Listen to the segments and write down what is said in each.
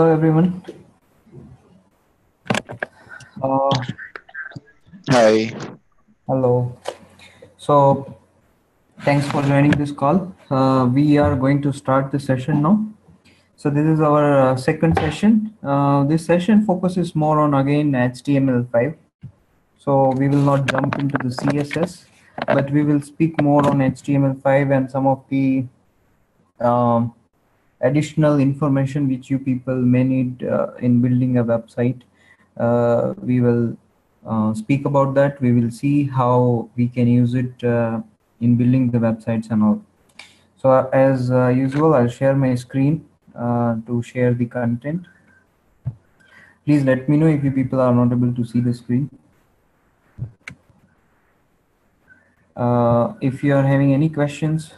hello everyone. Uh, Hi. hello. So thanks for joining this call. Uh, we are going to start the session now. So this is our uh, second session. Uh, this session focuses more on again HTML5. So we will not jump into the CSS, but we will speak more on HTML5 and some of the um, additional information which you people may need uh, in building a website. Uh, we will uh, speak about that. We will see how we can use it uh, in building the websites and all. So as uh, usual, I'll share my screen uh, to share the content. Please let me know if you people are not able to see the screen. If you are having any questions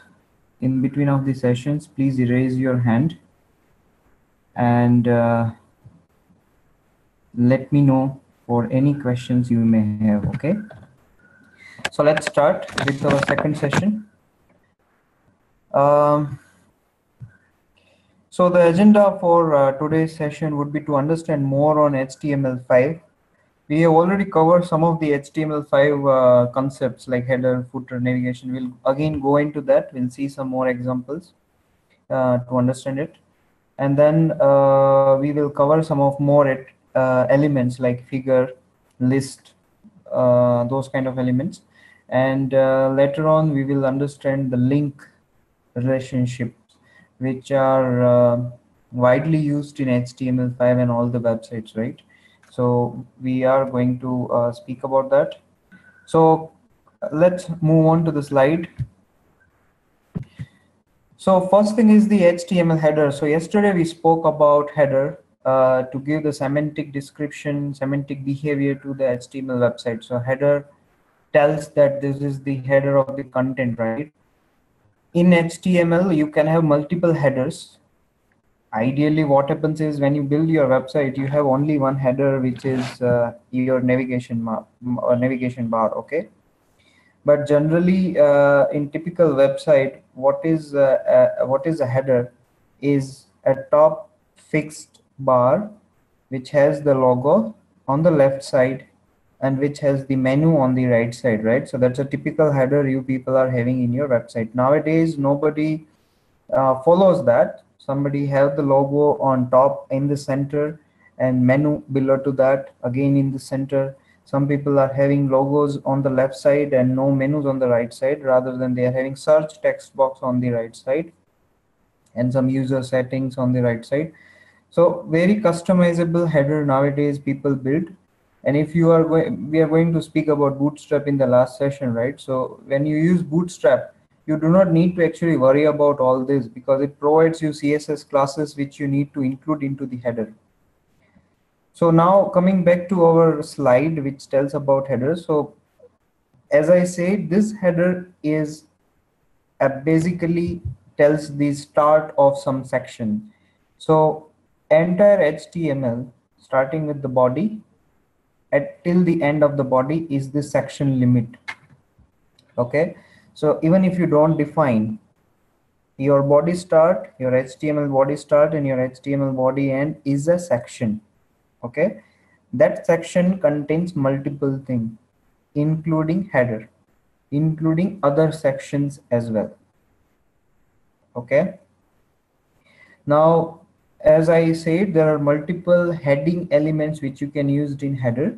in between of the sessions, please raise your hand and uh, let me know for any questions you may have, okay? So let's start with our second session. Um, so the agenda for uh, today's session would be to understand more on HTML5. We have already covered some of the HTML5 uh, concepts like header, footer, navigation. We'll again go into that. We'll see some more examples uh, to understand it. And then uh, we will cover some of more uh, elements like figure, list, uh, those kind of elements. And uh, later on, we will understand the link relationships, which are widely used in HTML5 and all the websites, right? So we are going to uh, speak about that. So let's move on to the slide. So first thing is the HTML header. So yesterday we spoke about header uh, to give the semantic description, semantic behavior to the HTML website. So header tells that this is the header of the content, right? In HTML, you can have multiple headers. Ideally, what happens is when you build your website, you have only one header, which is uh, your navigation map, or navigation bar, okay? But generally, uh, in typical website, what is uh, uh, what is a header is a top fixed bar, which has the logo on the left side and which has the menu on the right side, right? So that's a typical header you people are having in your website. Nowadays, nobody uh, follows that. Somebody have the logo on top in the center and menu below to that again in the center. Some people are having logos on the left side and no menus on the right side rather than they are having search text box on the right side and some user settings on the right side. So very customizable header nowadays people build and if you are going we are going to speak about bootstrap in the last session right so when you use bootstrap you do not need to actually worry about all this because it provides you css classes which you need to include into the header. So now coming back to our slide which tells about headers. so as i said this header is basically tells the start of some section. So entire html starting with the body at till the end of the body is the section limit. Okay so even if you don't define your body start your html body start and your html body end is a section okay that section contains multiple things including header including other sections as well okay now as I said, there are multiple heading elements which you can use in header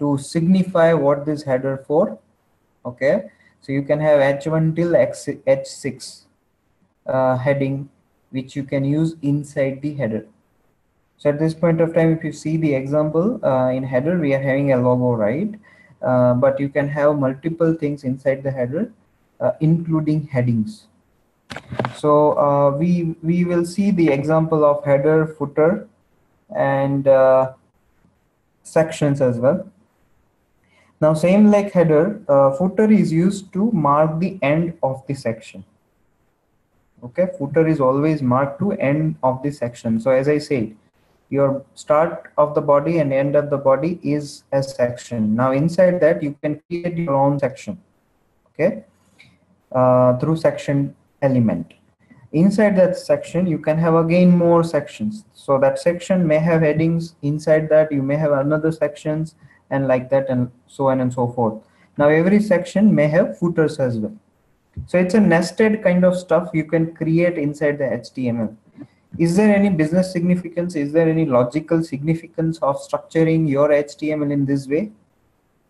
to signify what this header for. Okay, so you can have H1 till H6 uh, heading which you can use inside the header. So at this point of time, if you see the example uh, in header, we are having a logo, right? Uh, but you can have multiple things inside the header, uh, including headings. So uh, we we will see the example of header, footer, and uh, sections as well. Now, same like header, uh, footer is used to mark the end of the section. Okay, footer is always marked to end of the section. So as I said, your start of the body and end of the body is a section. Now inside that you can create your own section. Okay, uh, through section element. inside that section you can have again more sections so that section may have headings inside that you may have another sections and like that and so on and so forth. Now every section may have footers as well. So it's a nested kind of stuff you can create inside the html is there any business significance? Is there any logical significance of structuring your html in this way?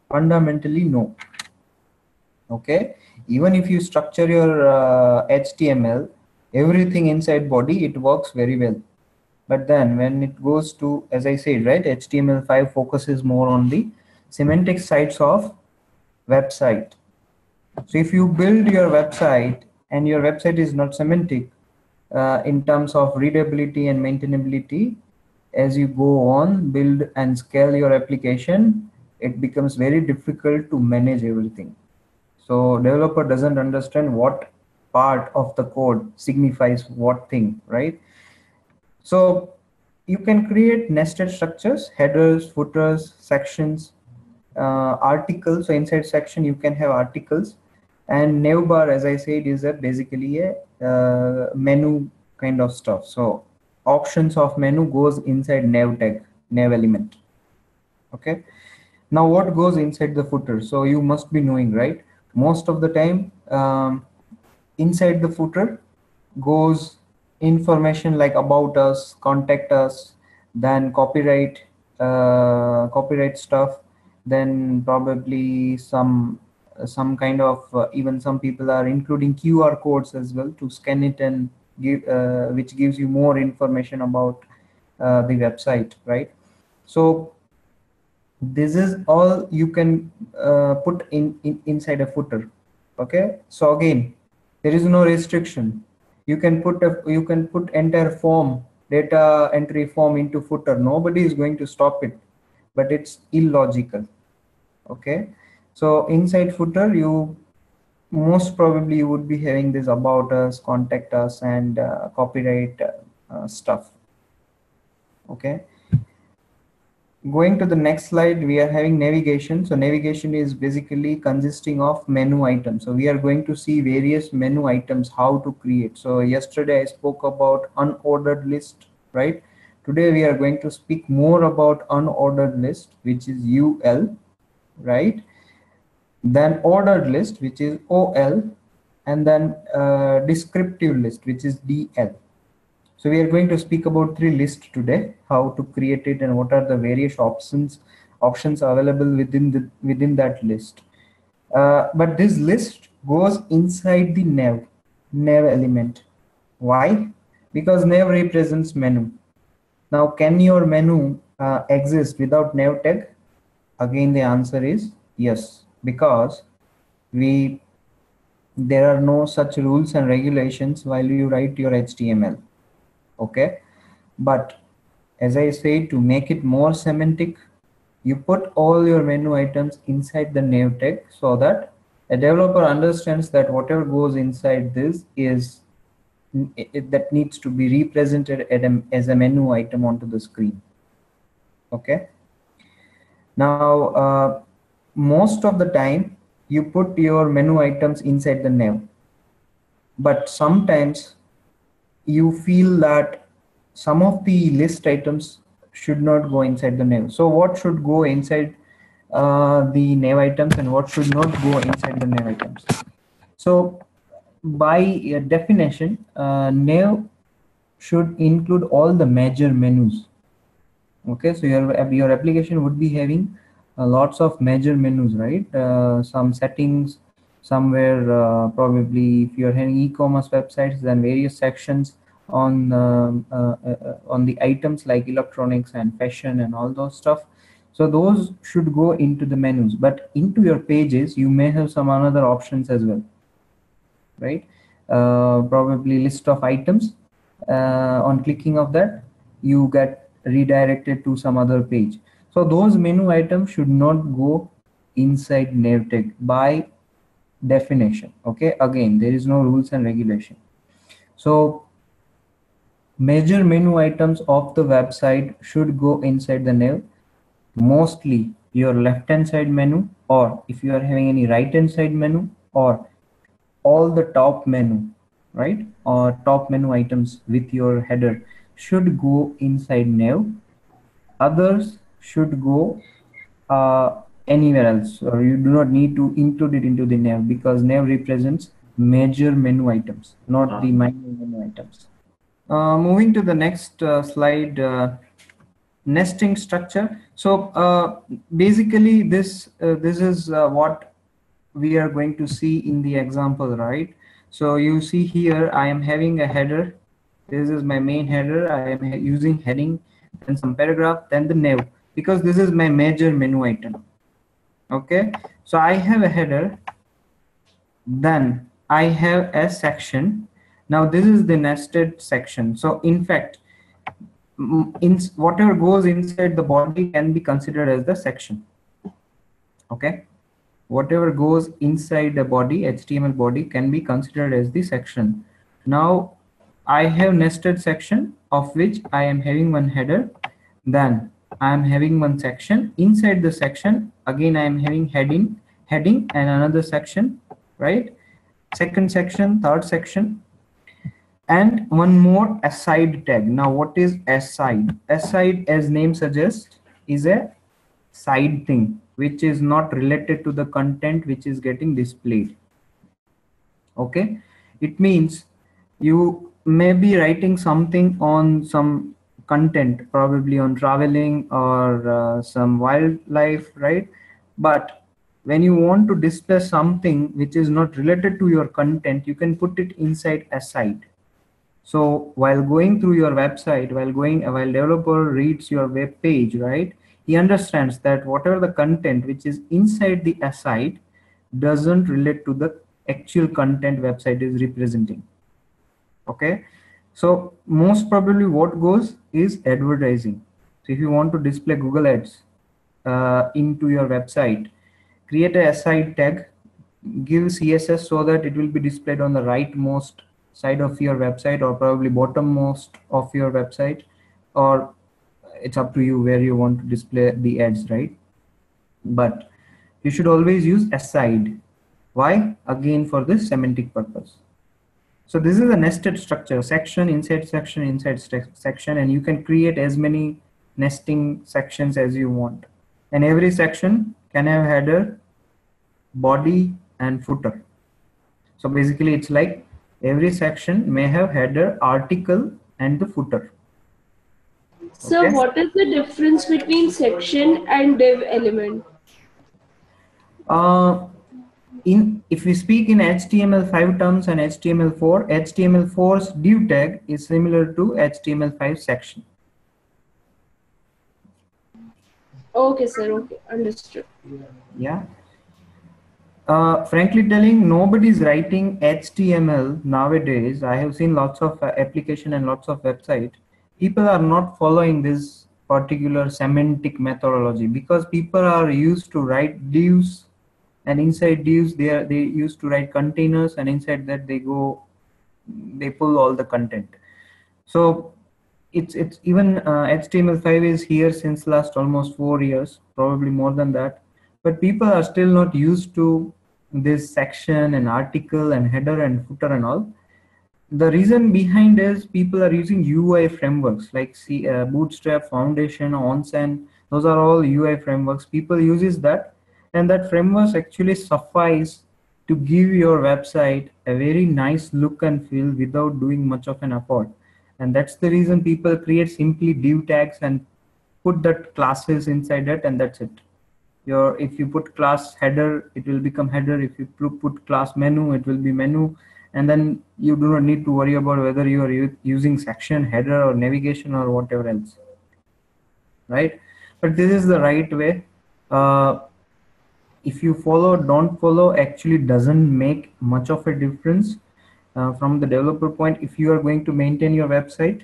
Fundamentally no. Okay? Even if you structure your uh, html everything inside body it works very well but then when it goes to as i said right html5 focuses more on the semantic sides of website so if you build your website and your website is not semantic uh, in terms of readability and maintainability as you go on build and scale your application it becomes very difficult to manage everything so developer doesn't understand what part of the code signifies what thing, right? So you can create nested structures, headers, footers, sections, uh, articles. So inside section, you can have articles and navbar, as I said, is a basically a uh, menu kind of stuff. So options of menu goes inside nav tag, nav element. Okay. Now what goes inside the footer? So you must be knowing, right? Most of the time, um, inside the footer goes information like about us, contact us, then copyright, uh, copyright stuff, then probably some some kind of uh, even some people are including QR codes as well to scan it and give uh, which gives you more information about uh, the website, right? So this is all you can uh, put in, in inside a footer. Okay, so again there is no restriction you can put a you can put entire form data entry form into footer. Nobody is going to stop it but it's illogical. Okay? So inside footer you most probably you would be having this about us contact us and uh, copyright uh, stuff. Okay going to the next slide we are having navigation. So navigation is basically consisting of menu items. So we are going to see various menu items how to create. So yesterday i spoke about unordered list right? Today we are going to speak more about unordered list which is ul right? Then ordered list which is ol and then uh, descriptive list which is dl so we are going to speak about three lists today, how to create it and what are the various options options available within the within that list. Uh, but this list goes inside the nav, nav element. Why? Because nav represents menu. Now, can your menu uh, exist without nav tag? Again, the answer is yes, because we there are no such rules and regulations while you write your HTML okay? But as i say to make it more semantic you put all your menu items inside the nav tag so that a developer understands that whatever goes inside this is it, that needs to be represented a, as a menu item onto the screen okay? Now uh, most of the time you put your menu items inside the nav but sometimes you feel that some of the list items should not go inside the nav. So what should go inside uh, the nav items and what should not go inside the nav items? So by uh, definition, uh, nav should include all the major menus. Okay, so your, your application would be having uh, lots of major menus, right? Uh, some settings, somewhere uh, probably if you're having e-commerce websites then various sections on um, uh, uh, on the items like electronics and fashion and all those stuff. So those should go into the menus. But into your pages you may have some other options as well right? Uh, probably list of items uh, on clicking of that you get redirected to some other page. So those menu items should not go inside navtag by definition. Okay again there is no rules and regulation. So major menu items of the website should go inside the nav mostly your left hand side menu or if you are having any right hand side menu or all the top menu right? Or top menu items with your header should go inside nav others should go uh, anywhere else or you do not need to include it into the nav because nav represents major menu items not the minor menu items. Uh, moving to the next uh, slide uh, nesting structure. So uh, basically this uh, this is uh, what we are going to see in the example right? So you see here i am having a header. This is my main header. I am using heading and some paragraph then the nav because this is my major menu item okay. So i have a header. Then i have a section. Now this is the nested section. So in fact in whatever goes inside the body can be considered as the section. Okay. Whatever goes inside the body html body can be considered as the section. Now i have nested section of which i am having one header. Then I am having one section. Inside the section again I am having heading heading and another section right? Second section third section and one more aside tag. Now what is aside? Aside as name suggests is a side thing which is not related to the content which is getting displayed. Okay? It means you may be writing something on some content probably on traveling or uh, some wildlife right? But when you want to display something which is not related to your content you can put it inside aside so while going through your website while going while developer reads your web page right he understands that whatever the content which is inside the aside doesn't relate to the actual content website is representing. Okay? So most probably what goes is advertising. So if you want to display Google Ads uh, into your website, create a aside tag, give CSS so that it will be displayed on the rightmost side of your website or probably bottommost of your website or it's up to you where you want to display the ads, right? But you should always use aside. Why? Again, for this semantic purpose. So this is a nested structure, section, inside section, inside section, and you can create as many nesting sections as you want. And every section can have header, body, and footer. So basically it's like every section may have header, article, and the footer. So okay. what is the difference between section and div element? Uh, in if we speak in HTML5 terms and HTML4, HTML4's div tag is similar to HTML5 section. Okay, sir. Okay, understood. Yeah. Uh, frankly telling, nobody's writing HTML nowadays. I have seen lots of uh, application and lots of website. People are not following this particular semantic methodology because people are used to write divs and inside divs they are they used to write containers and inside that they go they pull all the content. So it's it's even uh, html5 is here since last almost four years probably more than that. But people are still not used to this section and article and header and footer and all. The reason behind is people are using ui frameworks like C, uh, bootstrap foundation onsen. Those are all ui frameworks. People uses that and that frameworks actually suffice to give your website a very nice look and feel without doing much of an effort. And that's the reason people create simply div tags and put that classes inside it and that's it. Your if you put class header it will become header. If you put class menu it will be menu. And then you do not need to worry about whether you are using section header or navigation or whatever else. Right? But this is the right way. Uh, if you follow don't follow actually doesn't make much of a difference uh, from the developer point. If you are going to maintain your website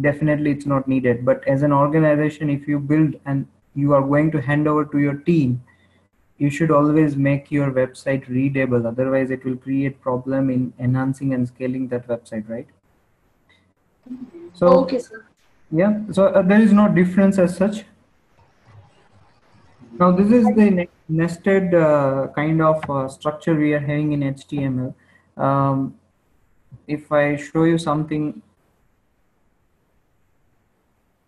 definitely it's not needed. But as an organization if you build and you are going to hand over to your team you should always make your website readable. Otherwise it will create problem in enhancing and scaling that website right? So okay sir. yeah so uh, there is no difference as such now this is the nested uh, kind of uh, structure we are having in HTML. Um, if I show you something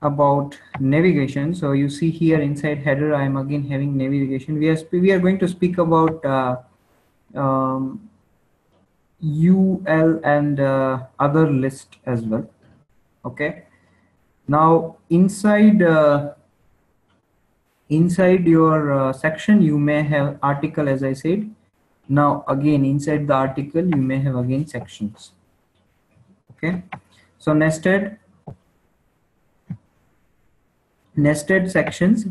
about navigation, so you see here inside header, I am again having navigation. We are we are going to speak about uh, um, UL and uh, other list as well. Okay. Now inside uh, inside your uh, section, you may have article as I said. Now again inside the article, you may have again sections. Okay. So nested nested sections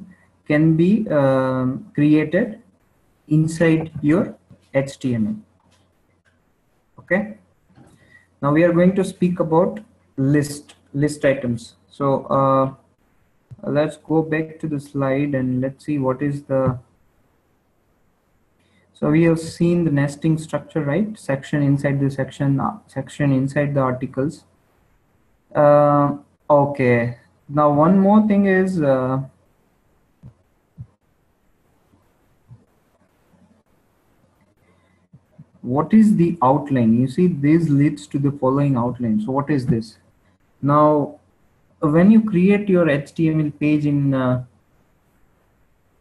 can be um, created inside your HTML. Okay. Now we are going to speak about list list items. So uh, let's go back to the slide and let's see what is the so we have seen the nesting structure, right? Section inside the section, uh, section inside the articles. Uh, okay, now one more thing is uh, what is the outline you see this leads to the following outline so what is this now when you create your html page in uh,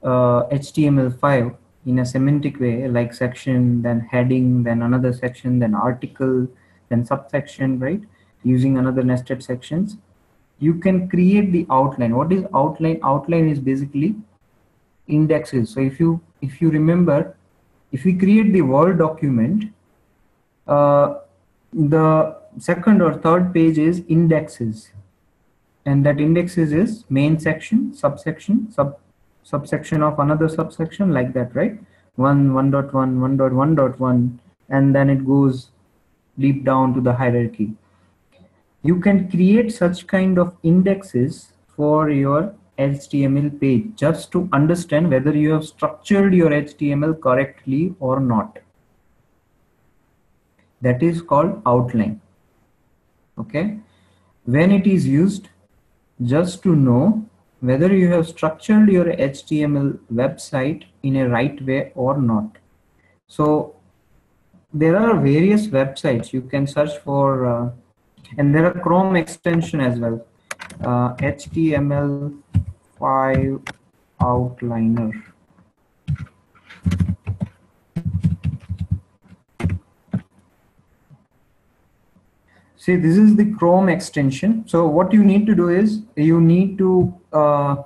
uh, html5 in a semantic way like section then heading then another section then article then subsection right? Using another nested sections you can create the outline. What is outline? Outline is basically indexes. So if you if you remember if we create the word document uh, the second or third page is indexes and that indexes is main section subsection sub subsection of another subsection like that right 1 1.1 1.1.1 and then it goes deep down to the hierarchy you can create such kind of indexes for your HTML page just to understand whether you have structured your HTML correctly or not. That is called outline. Okay. When it is used just to know whether you have structured your HTML website in a right way or not. So there are various websites you can search for uh, and there are Chrome extension as well. Uh, HTML5 outliner. See, this is the Chrome extension. So what you need to do is you need to uh,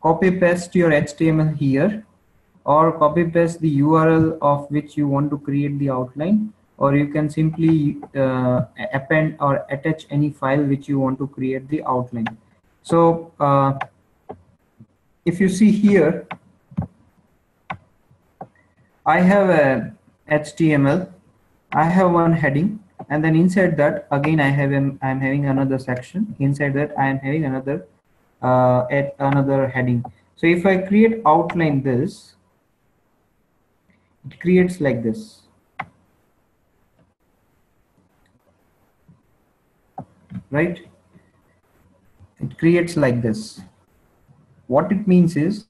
copy paste your HTML here or copy paste the URL of which you want to create the outline or you can simply uh, append or attach any file which you want to create the outline. So uh, if you see here, I have a HTML, I have one heading, and then inside that again I have I'm having another section. Inside that I am having another uh, at another heading. So if I create outline this, it creates like this. right? It creates like this. What it means is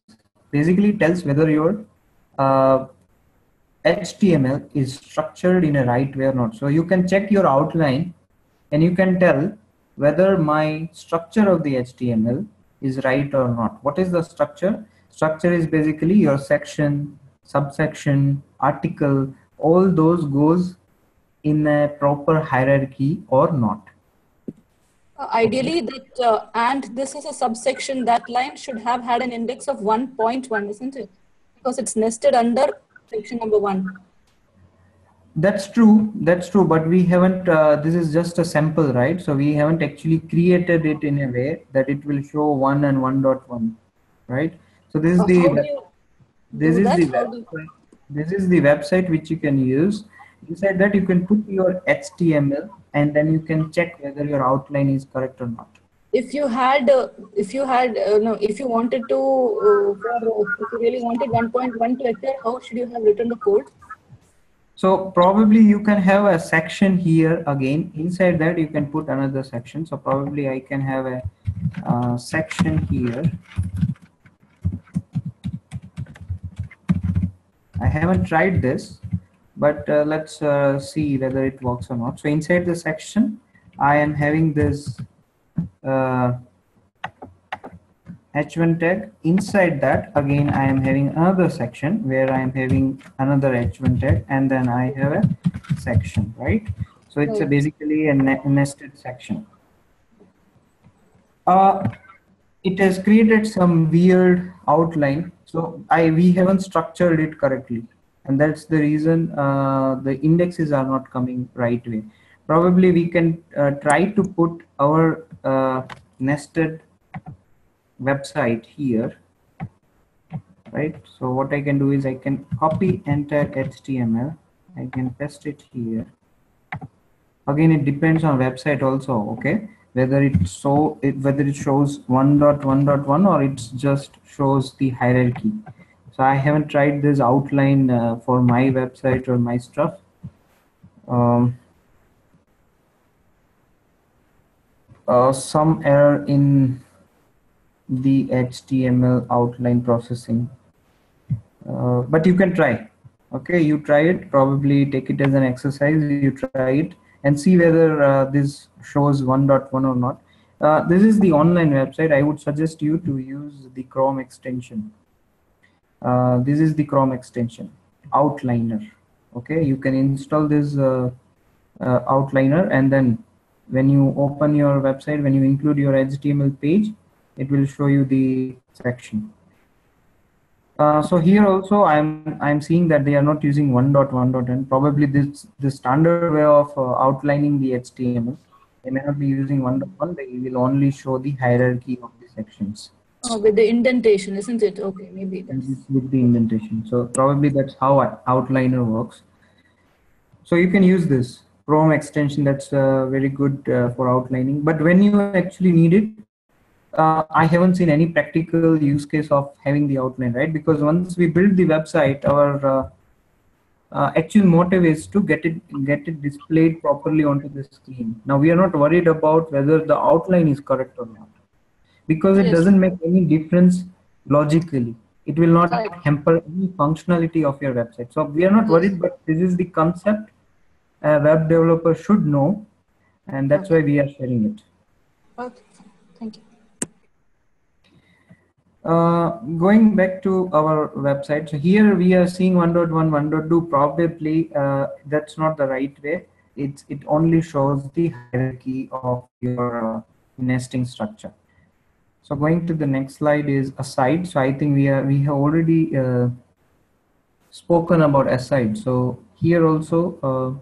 basically tells whether your uh, HTML is structured in a right way or not. So you can check your outline and you can tell whether my structure of the HTML is right or not. What is the structure? Structure is basically your section, subsection, article, all those goes in a proper hierarchy or not. Uh, ideally, that uh, and this is a subsection. That line should have had an index of 1.1, isn't it? Because it's nested under section number one. That's true. That's true. But we haven't. Uh, this is just a sample, right? So we haven't actually created it in a way that it will show one and 1.1, right? So this is the. This is the. Website, this is the website which you can use. Inside that, you can put your HTML and then you can check whether your outline is correct or not if you had uh, if you had uh, no if you wanted to uh, if you really wanted 1.1 to appear how should you have written the code? So probably you can have a section here again. Inside that you can put another section. So probably i can have a uh, section here. I haven't tried this but uh, let's uh, see whether it works or not. So inside the section, I am having this h1 tag. Inside that, again, I am having another section where I am having another h1 tag, and then I have a section, right? So it's a basically a ne nested section. Uh, it has created some weird outline. So I we haven't structured it correctly and that's the reason uh, the indexes are not coming right way. Probably we can uh, try to put our uh, nested website here, right? So what I can do is I can copy enter HTML. I can paste it here. Again, it depends on website also, okay? Whether it so it, whether it shows 1.1.1 or it just shows the hierarchy. So I haven't tried this outline uh, for my website or my stuff. Um, uh, some error in the HTML outline processing. Uh, but you can try. Okay, you try it. Probably take it as an exercise. You try it and see whether uh, this shows 1.1 or not. Uh, this is the online website. I would suggest you to use the Chrome extension. Uh, this is the Chrome extension, Outliner. Okay, you can install this uh, uh, Outliner and then when you open your website, when you include your HTML page, it will show you the section. Uh, so here also I'm I'm seeing that they are not using 1.1.n. Probably this the standard way of uh, outlining the HTML. They may not be using 1.1. They will only show the hierarchy of the sections. Oh, with the indentation, isn't it? Okay, maybe that's... With the indentation. So probably that's how outliner works. So you can use this Chrome extension. That's uh, very good uh, for outlining. But when you actually need it, uh, I haven't seen any practical use case of having the outline, right? Because once we build the website, our uh, uh, actual motive is to get it get it displayed properly onto the screen. Now we are not worried about whether the outline is correct or not because it yes. doesn't make any difference logically it will not right. hamper any functionality of your website so we are not worried but this is the concept a web developer should know and that's okay. why we are sharing it okay thank you uh, going back to our website so here we are seeing 1.1 1.2 probably uh, that's not the right way it's it only shows the hierarchy of your uh, nesting structure so going to the next slide is aside. So I think we are we have already uh, spoken about aside. So here also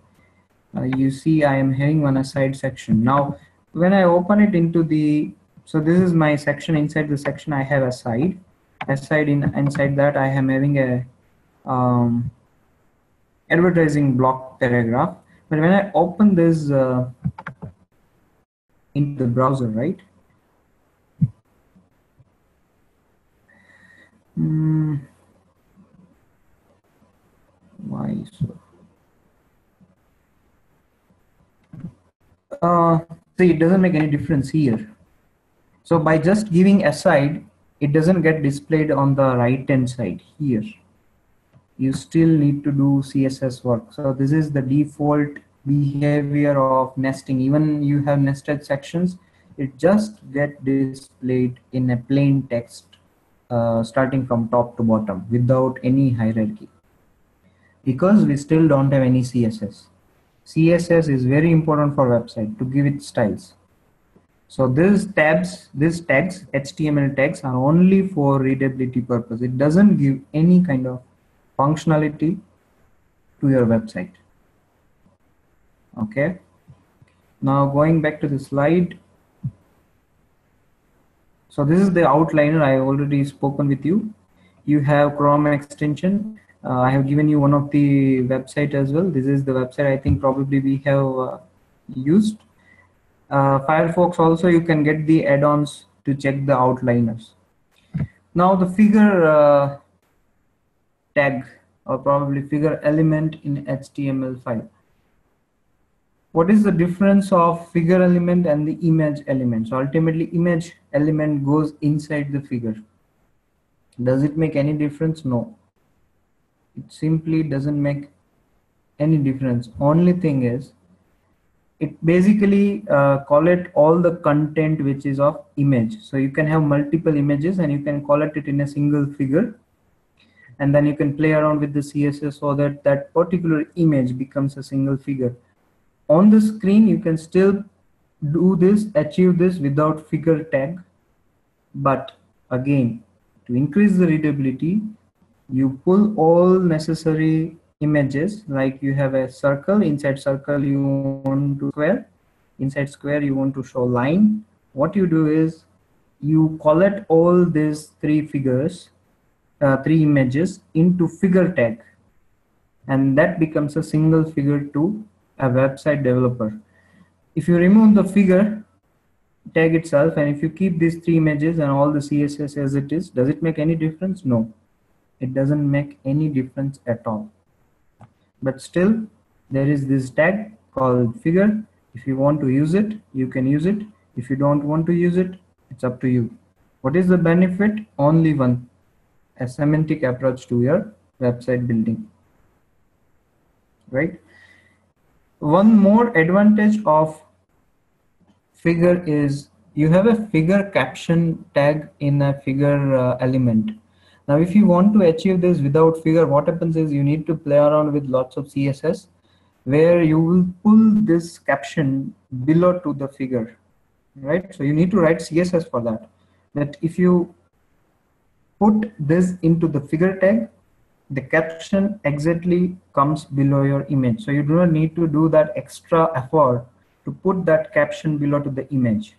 uh, you see I am having one aside section. Now when I open it into the so this is my section inside the section I have aside. Aside in inside that I am having a um, advertising block paragraph. But when I open this uh, in the browser, right? Hmm. Why so? Uh, see, it doesn't make any difference here. So by just giving aside, it doesn't get displayed on the right hand side here. You still need to do CSS work. So this is the default behavior of nesting. Even you have nested sections, it just get displayed in a plain text uh, starting from top to bottom without any hierarchy because we still don't have any css css is very important for website to give it styles. So these tabs these tags html tags are only for readability purpose. It doesn't give any kind of functionality to your website. Okay. Now going back to the slide. So this is the outliner I already spoken with you. You have Chrome extension. Uh, I have given you one of the website as well. This is the website I think probably we have uh, used. Uh, Firefox also you can get the add-ons to check the outliners. Now the figure uh, tag or probably figure element in HTML5. what is the difference of figure element and the image element so ultimately image element goes inside the figure does it make any difference no it simply doesn't make any difference. Only thing is it basically uh, call it all the content which is of image. So you can have multiple images and you can call it in a single figure. And then you can play around with the css so that that particular image becomes a single figure. On the screen you can still do this achieve this without figure tag. But again to increase the readability you pull all necessary images like you have a circle inside circle you want to square inside square you want to show line. What you do is you collect all these three figures uh, three images into figure tag. And that becomes a single figure to a website developer. If you remove the figure tag itself and if you keep these three images and all the css as it is does it make any difference? No it doesn't make any difference at all. But still there is this tag called figure. If you want to use it you can use it. If you don't want to use it it's up to you. What is the benefit? Only one. A semantic approach to your website building. Right? One more advantage of figure is you have a figure caption tag in a figure uh, element now, if you want to achieve this without figure, what happens is you need to play around with lots of CSS where you will pull this caption below to the figure, right? So you need to write CSS for that. That if you put this into the figure tag, the caption exactly comes below your image. So you do not need to do that extra effort to put that caption below to the image.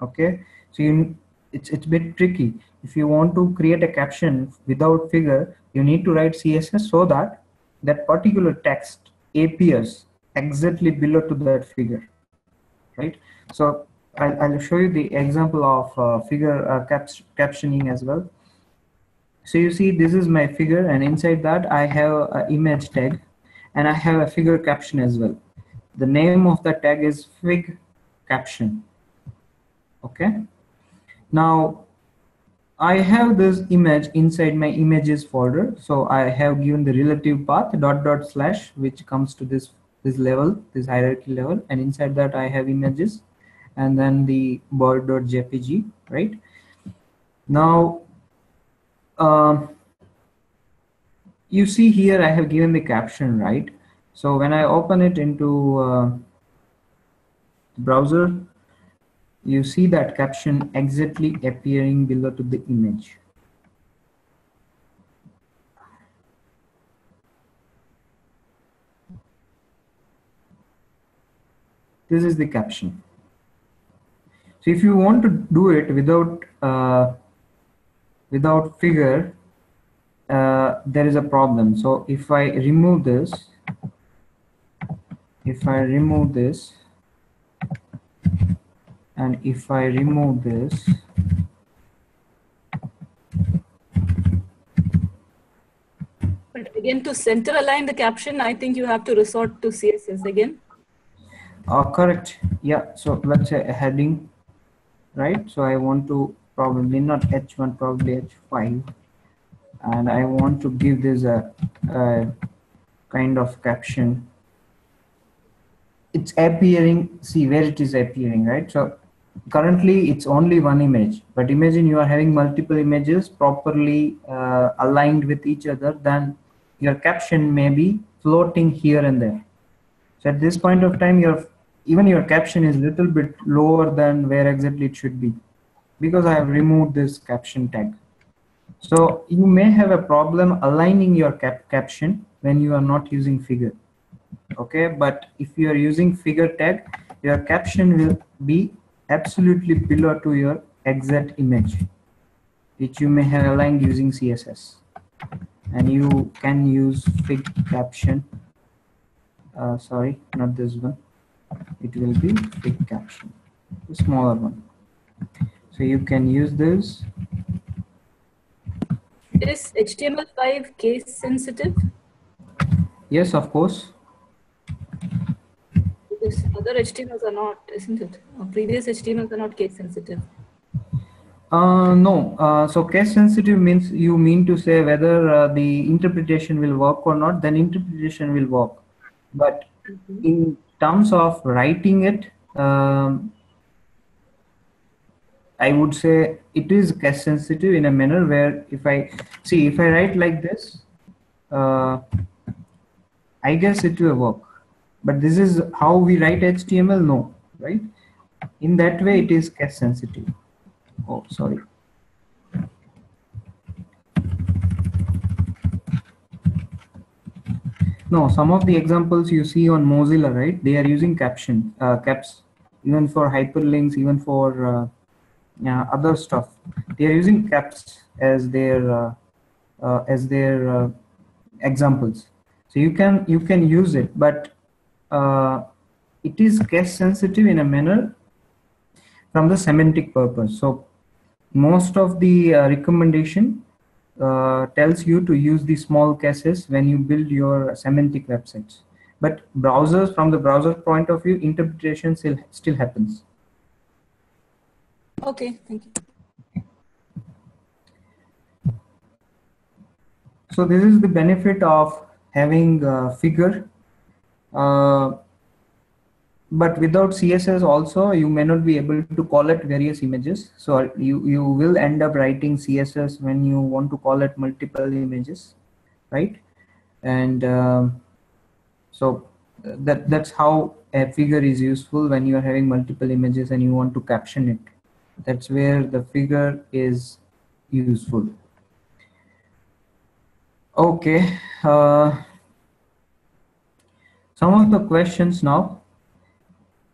Okay, so you it's it's a bit tricky. If you want to create a caption without figure you need to write css so that that particular text appears exactly below to that figure right? So i'll, I'll show you the example of uh, figure uh, caps, captioning as well. So you see this is my figure and inside that i have an image tag and i have a figure caption as well. The name of the tag is fig caption okay now I have this image inside my images folder. So I have given the relative path dot dot slash, which comes to this, this level, this hierarchy level. And inside that I have images and then the bird.jpg, right? Now, um, you see here I have given the caption, right? So when I open it into uh, browser, you see that caption exactly appearing below to the image. This is the caption. So if you want to do it without uh, without figure, uh, there is a problem. So if I remove this, if I remove this, and if I remove this but again to center align the caption I think you have to resort to CSS again. Uh, correct. Yeah so let's say a heading right? So I want to probably not h1 probably h5 and I want to give this a, a kind of caption. It's appearing see where it is appearing right? So currently it's only one image but imagine you are having multiple images properly uh, aligned with each other then your caption may be floating here and there. So at this point of time your even your caption is a little bit lower than where exactly it should be because i have removed this caption tag. So you may have a problem aligning your cap caption when you are not using figure okay? But if you are using figure tag your caption will be absolutely below to your exact image which you may have aligned using css and you can use fig caption. Uh, sorry not this one. It will be fig caption the smaller one. So you can use this. Is html5 case sensitive? Yes of course other HTMLs are not, isn't it? Or previous HTMLs are not case sensitive. Uh, no. Uh, so case sensitive means you mean to say whether uh, the interpretation will work or not, then interpretation will work. But in terms of writing it, um, I would say it is case sensitive in a manner where if I see if I write like this, uh, I guess it will work. But this is how we write HTML, no, right? In that way, it is case sensitive. Oh, sorry. No, some of the examples you see on Mozilla, right? They are using caption, uh, caps, even for hyperlinks, even for uh, other stuff. They are using caps as their uh, uh, as their uh, examples. So you can you can use it, but uh, it is case sensitive in a manner from the semantic purpose. So most of the uh, recommendation uh, tells you to use the small cases when you build your semantic websites. But browsers, from the browser point of view, interpretation still, still happens. Okay, thank you. So this is the benefit of having a figure. Uh, but without css also you may not be able to call collect various images. So you you will end up writing css when you want to call collect multiple images right? And um, so that that's how a figure is useful when you are having multiple images and you want to caption it. That's where the figure is useful. Okay uh, some of the questions now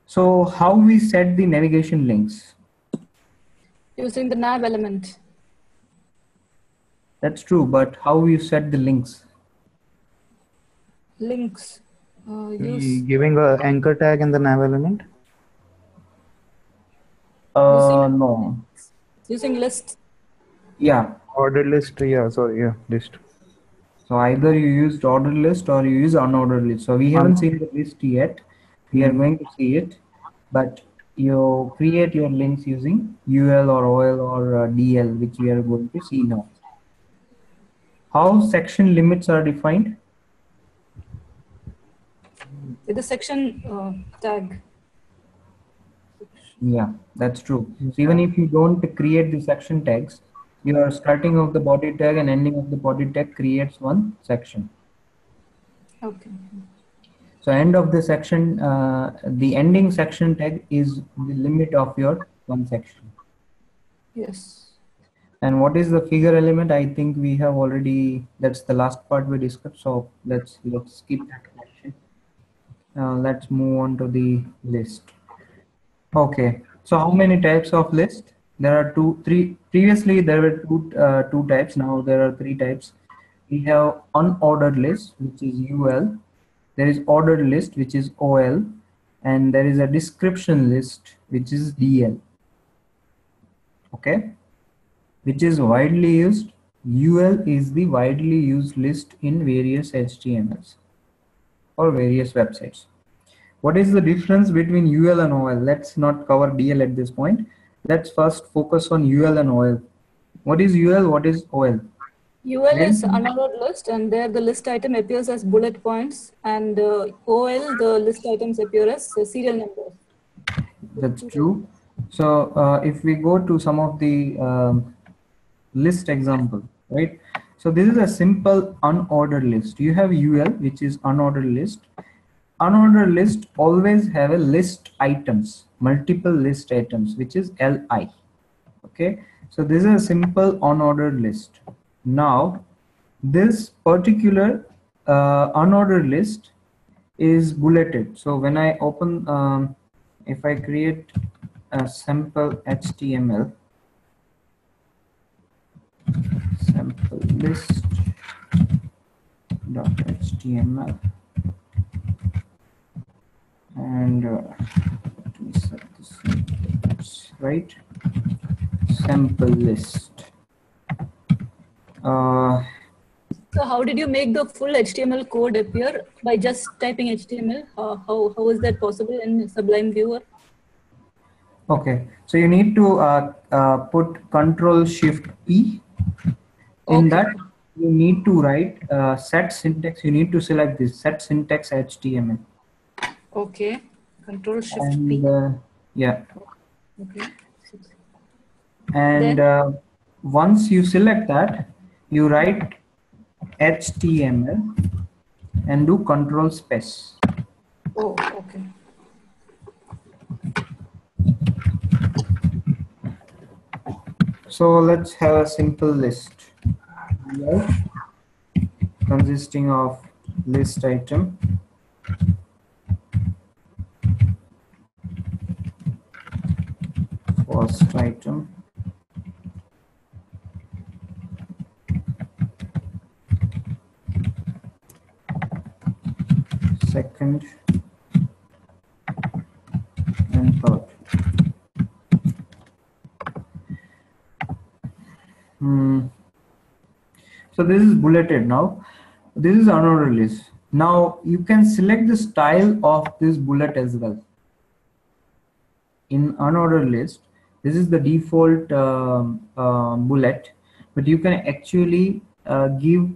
so how we set the navigation links? Using the nav element. That's true, but how we set the links? Links. Uh, use... Giving a anchor tag in the nav element? Uh, using, no. Using list. Yeah. Ordered list, yeah, sorry, yeah, list. So either you used ordered list or you use unordered list. So we haven't seen the list yet. We are going to see it. But you create your links using ul or ol or uh, dl which we are going to see now. How section limits are defined? With the section uh, tag. Yeah that's true. So even if you don't create the section tags your starting of the body tag and ending of the body tag creates one section okay so end of the section, uh, the ending section tag is the limit of your one section. Yes. And what is the figure element? I think we have already, that's the last part we discussed. So let's, let's skip that question. Uh, let's move on to the list. Okay. So how many types of list? There are two, three, previously there were two, uh, two types. Now there are three types. We have unordered list, which is UL there is ordered list which is OL and there is a description list which is DL okay? Which is widely used. UL is the widely used list in various HTMLs or various websites. What is the difference between UL and OL let's not cover DL at this point let's first focus on UL and OL what is UL what is OL UL is unordered list and there the list item appears as bullet points and uh, OL the list items appear as uh, serial numbers. That's true. So uh, if we go to some of the um, list example, right? So this is a simple unordered list. You have UL which is unordered list. Unordered list always have a list items, multiple list items which is LI. Okay. So this is a simple unordered list now, this particular uh, unordered list is bulleted. So when I open, um, if I create a sample HTML, sample list dot HTML, and uh, let me set this right sample list uh, so how did you make the full HTML code appear by just typing HTML? how, how is that possible in Sublime Viewer? Okay, so you need to uh, uh, put Control Shift P. In Okay. that, you need to write uh, set syntax. You need to select this set syntax HTML. Okay. Control Shift And P. uh, yeah, Okay. and uh, once you select that, you write HTML and do Control space. Oh, okay. So let's have a simple list consisting of list item. First item. Second and third. Hmm. So this is bulleted now. This is another list. Now you can select the style of this bullet as well. In unordered list, this is the default um, uh, bullet, but you can actually uh, give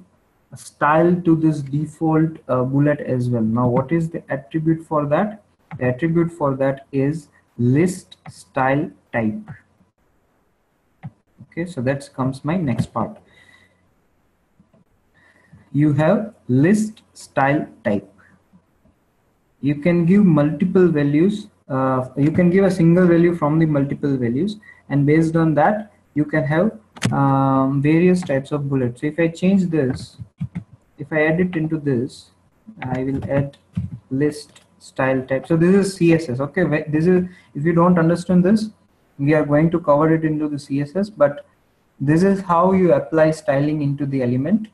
a style to this default uh, bullet as well. Now what is the attribute for that? The attribute for that is list style type okay so that comes my next part you have list style type you can give multiple values uh, you can give a single value from the multiple values and based on that you can have um, various types of bullets. So if i change this if i add it into this i will add list style type. So this is css okay? This is if you don't understand this we are going to cover it into the css but this is how you apply styling into the element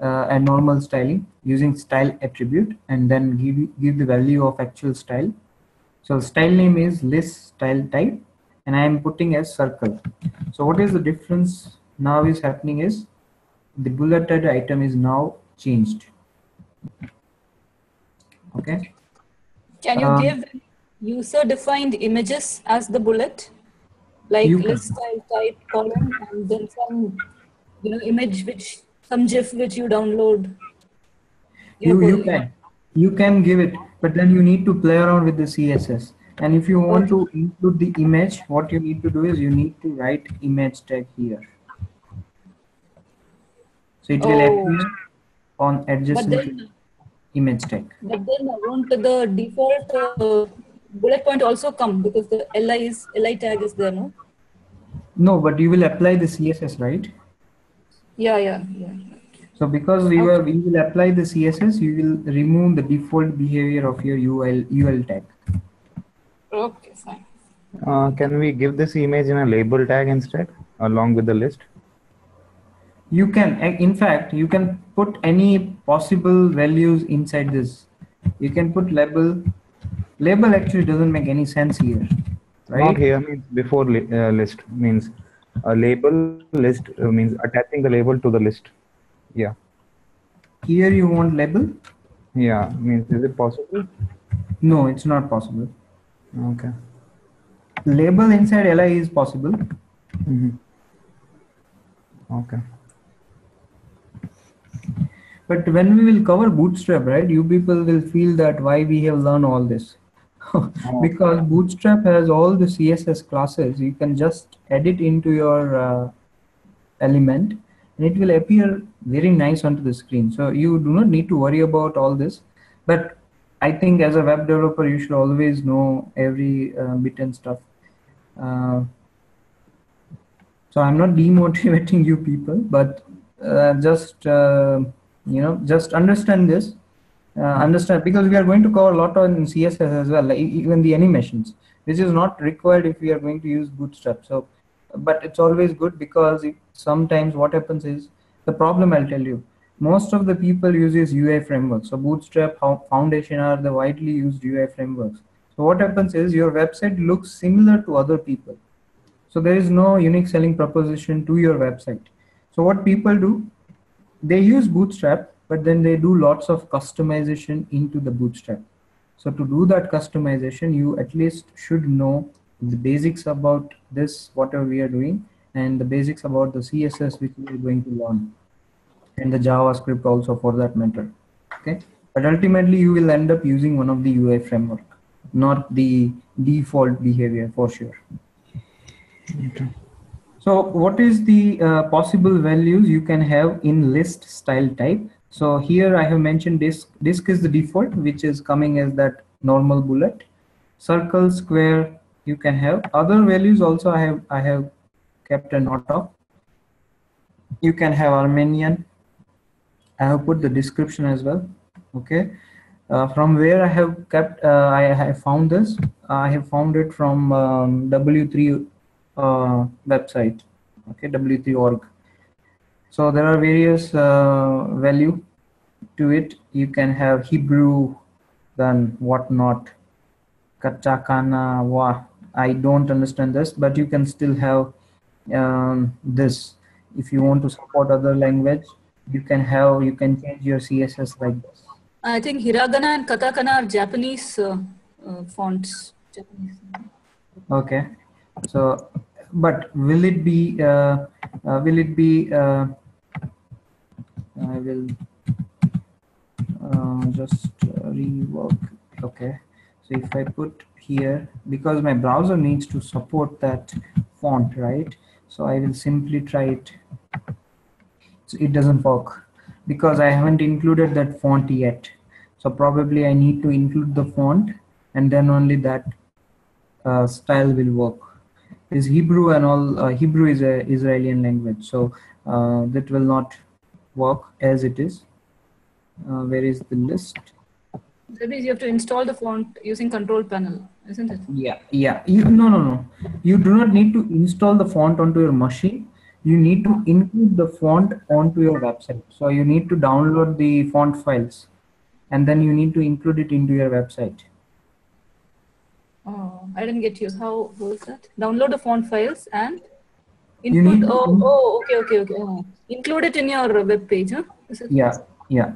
uh, and normal styling using style attribute and then give give the value of actual style so style name is list style type and i am putting as circle. So what is the difference now is happening is the bulleted item is now changed. Okay. Can you Um, give user defined images as the bullet? Like list style type column and then some you know image which some GIF which you download. you, know, you can you can give it but then you need to play around with the css and if you want to include the image what you need to do is you need to write image tag here so it will Oh. appear on adjacent then image tag but then won't the default uh, bullet point also come because the li is li tag is there, no? no but you will apply the css right Yeah, yeah, yeah. So because we were we will apply the css you will remove the default behavior of your ul ul tag Okay, fine. Uh, can we give this image in a label tag instead, along with the list? you can in fact you can put any possible values inside this you can put label label actually doesn't make any sense here Not right here means before li- uh, list means a label list uh, means attaching the label to the list. Yeah, here you want label yeah. Means is it possible? no it's not possible Okay. label inside li is possible hmm Okay. but when we will cover bootstrap right you people will feel that why we have learned all this because bootstrap has all the css classes you can just edit into your uh, element and it will appear very nice onto the screen. So you do not need to worry about all this. But i think as a web developer you should always know every uh, bit and stuff. Uh, so i'm not demotivating you people but uh, just uh, you know just understand this. Uh, understand because we are going to cover a lot on css as well like even the animations which is not required if we are going to use bootstrap. So but it's always good because sometimes what happens is the problem i'll tell you. Most of the people uses ui frameworks. So bootstrap foundation are the widely used ui frameworks. So what happens is your website looks similar to other people. So there is no unique selling proposition to your website. So what people do they use bootstrap but then they do lots of customization into the bootstrap. So to do that customization you at least should know the basics about this, whatever we are doing, and the basics about the CSS which we are going to learn, and the JavaScript also for that matter. Okay, but ultimately you will end up using one of the UI framework, not the default behavior for sure. Okay. So what is the uh, possible values you can have in list style type? So here I have mentioned disk. Disk is the default, which is coming as that normal bullet. Circle, square, you can have. Other values also I have I have kept a note of. You can have Armenian. I have put the description as well. Okay. Uh, from where I have kept, uh, I have found this. I have found it from um, W3 uh, website okay w3org so there are various uh, value to it you can have hebrew then whatnot katakana wa i don't understand this but you can still have um, this. If you want to support other language you can have you can change your css like this. I think hiragana and katakana are Japanese uh, uh, fonts. Japanese. okay. So but will it be uh, uh, will it be uh, I will uh, just rework. Okay. So if I put here because my browser needs to support that font right? So I will simply try it. So it doesn't work because I haven't included that font yet. So probably I need to include the font and then only that uh, style will work. Is Hebrew and all uh, Hebrew is a Israeli language. So uh, that will not work as it is. Uh, where is the list That means you have to install the font using control panel, isn't it? yeah yeah you no no no you do not need to install the font onto your machine you need to include the font onto your website so you need to download the font files and then you need to include it into your website Oh, I didn't get you. How was that? Download the font files and input. Oh, oh, okay, okay, okay. Oh. Include it in your web page, huh? Yeah yeah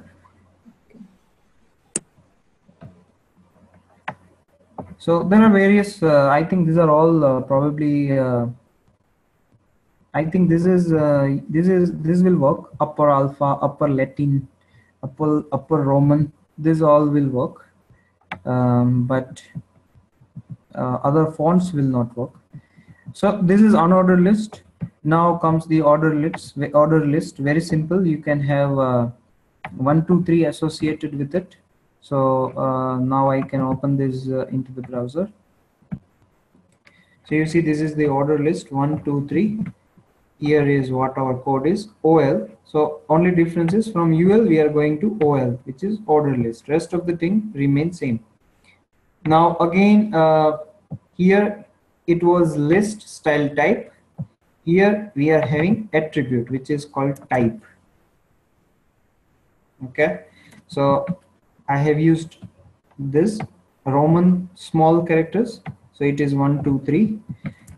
so there are various uh, i think these are all uh, probably uh, i think this is this is this will work. Upper alpha upper latin upper upper roman this all will work. Um, but other fonts will not work. So this is unordered list. Now comes the order list order list. Very simple. You can have uh, one two three associated with it so uh, now i can open this uh, into the browser. So you see this is the order list one two three. Here is what our code is ol so only difference is from ul we are going to ol which is order list. Rest of the thing remains same. Now again uh, here it was list style type. Here we are having attribute which is called type. Okay? So i have used this roman small characters. So it is one two three.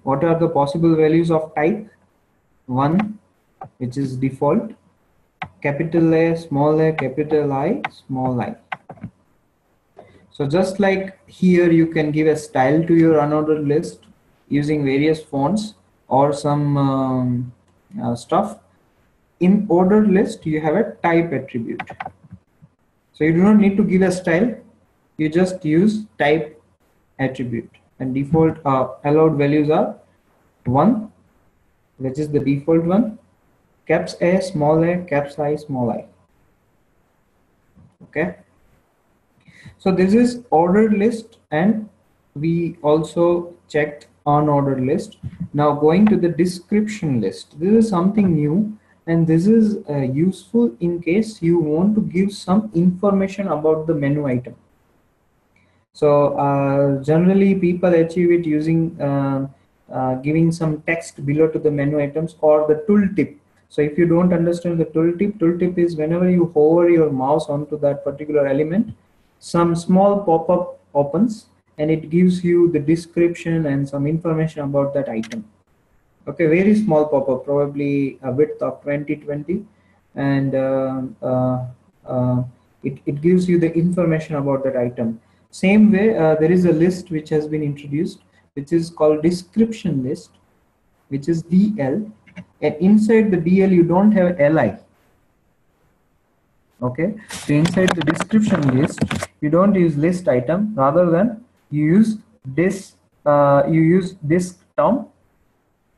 What are the possible values of type? One which is default. Capital a small a capital i small i. So just like here you can give a style to your unordered list using various fonts or some um, uh, stuff. In ordered list you have a type attribute so you do not need to give a style. You just use type attribute. And default uh, allowed values are one which is the default one. Caps a small a caps i small i. Okay? So this is ordered list and we also checked unordered list. Now going to the description list. This is something new and this is uh, useful in case you want to give some information about the menu item. So uh, generally people achieve it using uh, uh, giving some text below to the menu items or the tooltip. So if you don't understand the tooltip tooltip is whenever you hover your mouse onto that particular element some small pop-up opens and it gives you the description and some information about that item okay very small pop-up probably a width of 2020 and uh, uh, uh, it, it gives you the information about that item same way uh, there is a list which has been introduced which is called description list, which is DL. And inside the DL, you don't have LI. Okay, so inside the description list, you don't use list item rather than you use this, uh, you use this term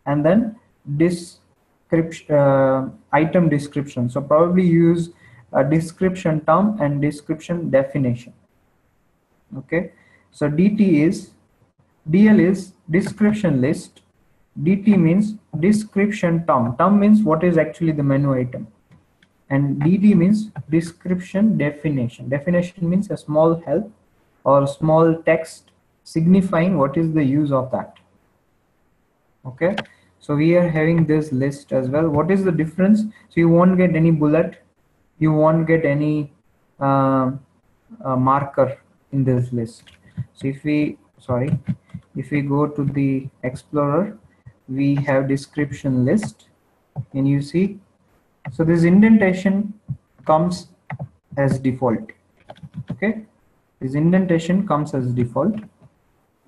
and then description uh, item description. So probably use a description term and description definition. Okay, so DT is DL is description list. DT means description term. Term means what is actually the menu item. And DD means description definition. Definition means a small help or small text signifying what is the use of that. Okay, so we are having this list as well. What is the difference? So you won't get any bullet, you won't get any uh, uh, marker in this list. So if we, sorry, if we go to the Explorer, we have description list and you see, so this indentation comes as default, okay? This indentation comes as default,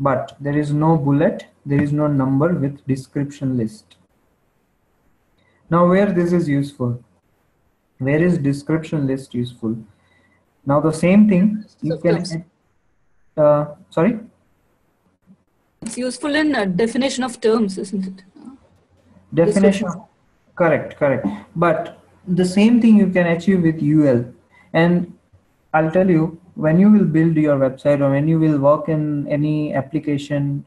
but there is no bullet, there is no number with description list. Now where this is useful, where is description list useful? Now the same thing you can, uh, sorry? It's useful in uh, definition of terms, isn't it? Definition, correct, correct. But the same thing you can achieve with UL. And I'll tell you, when you will build your website or when you will work in any application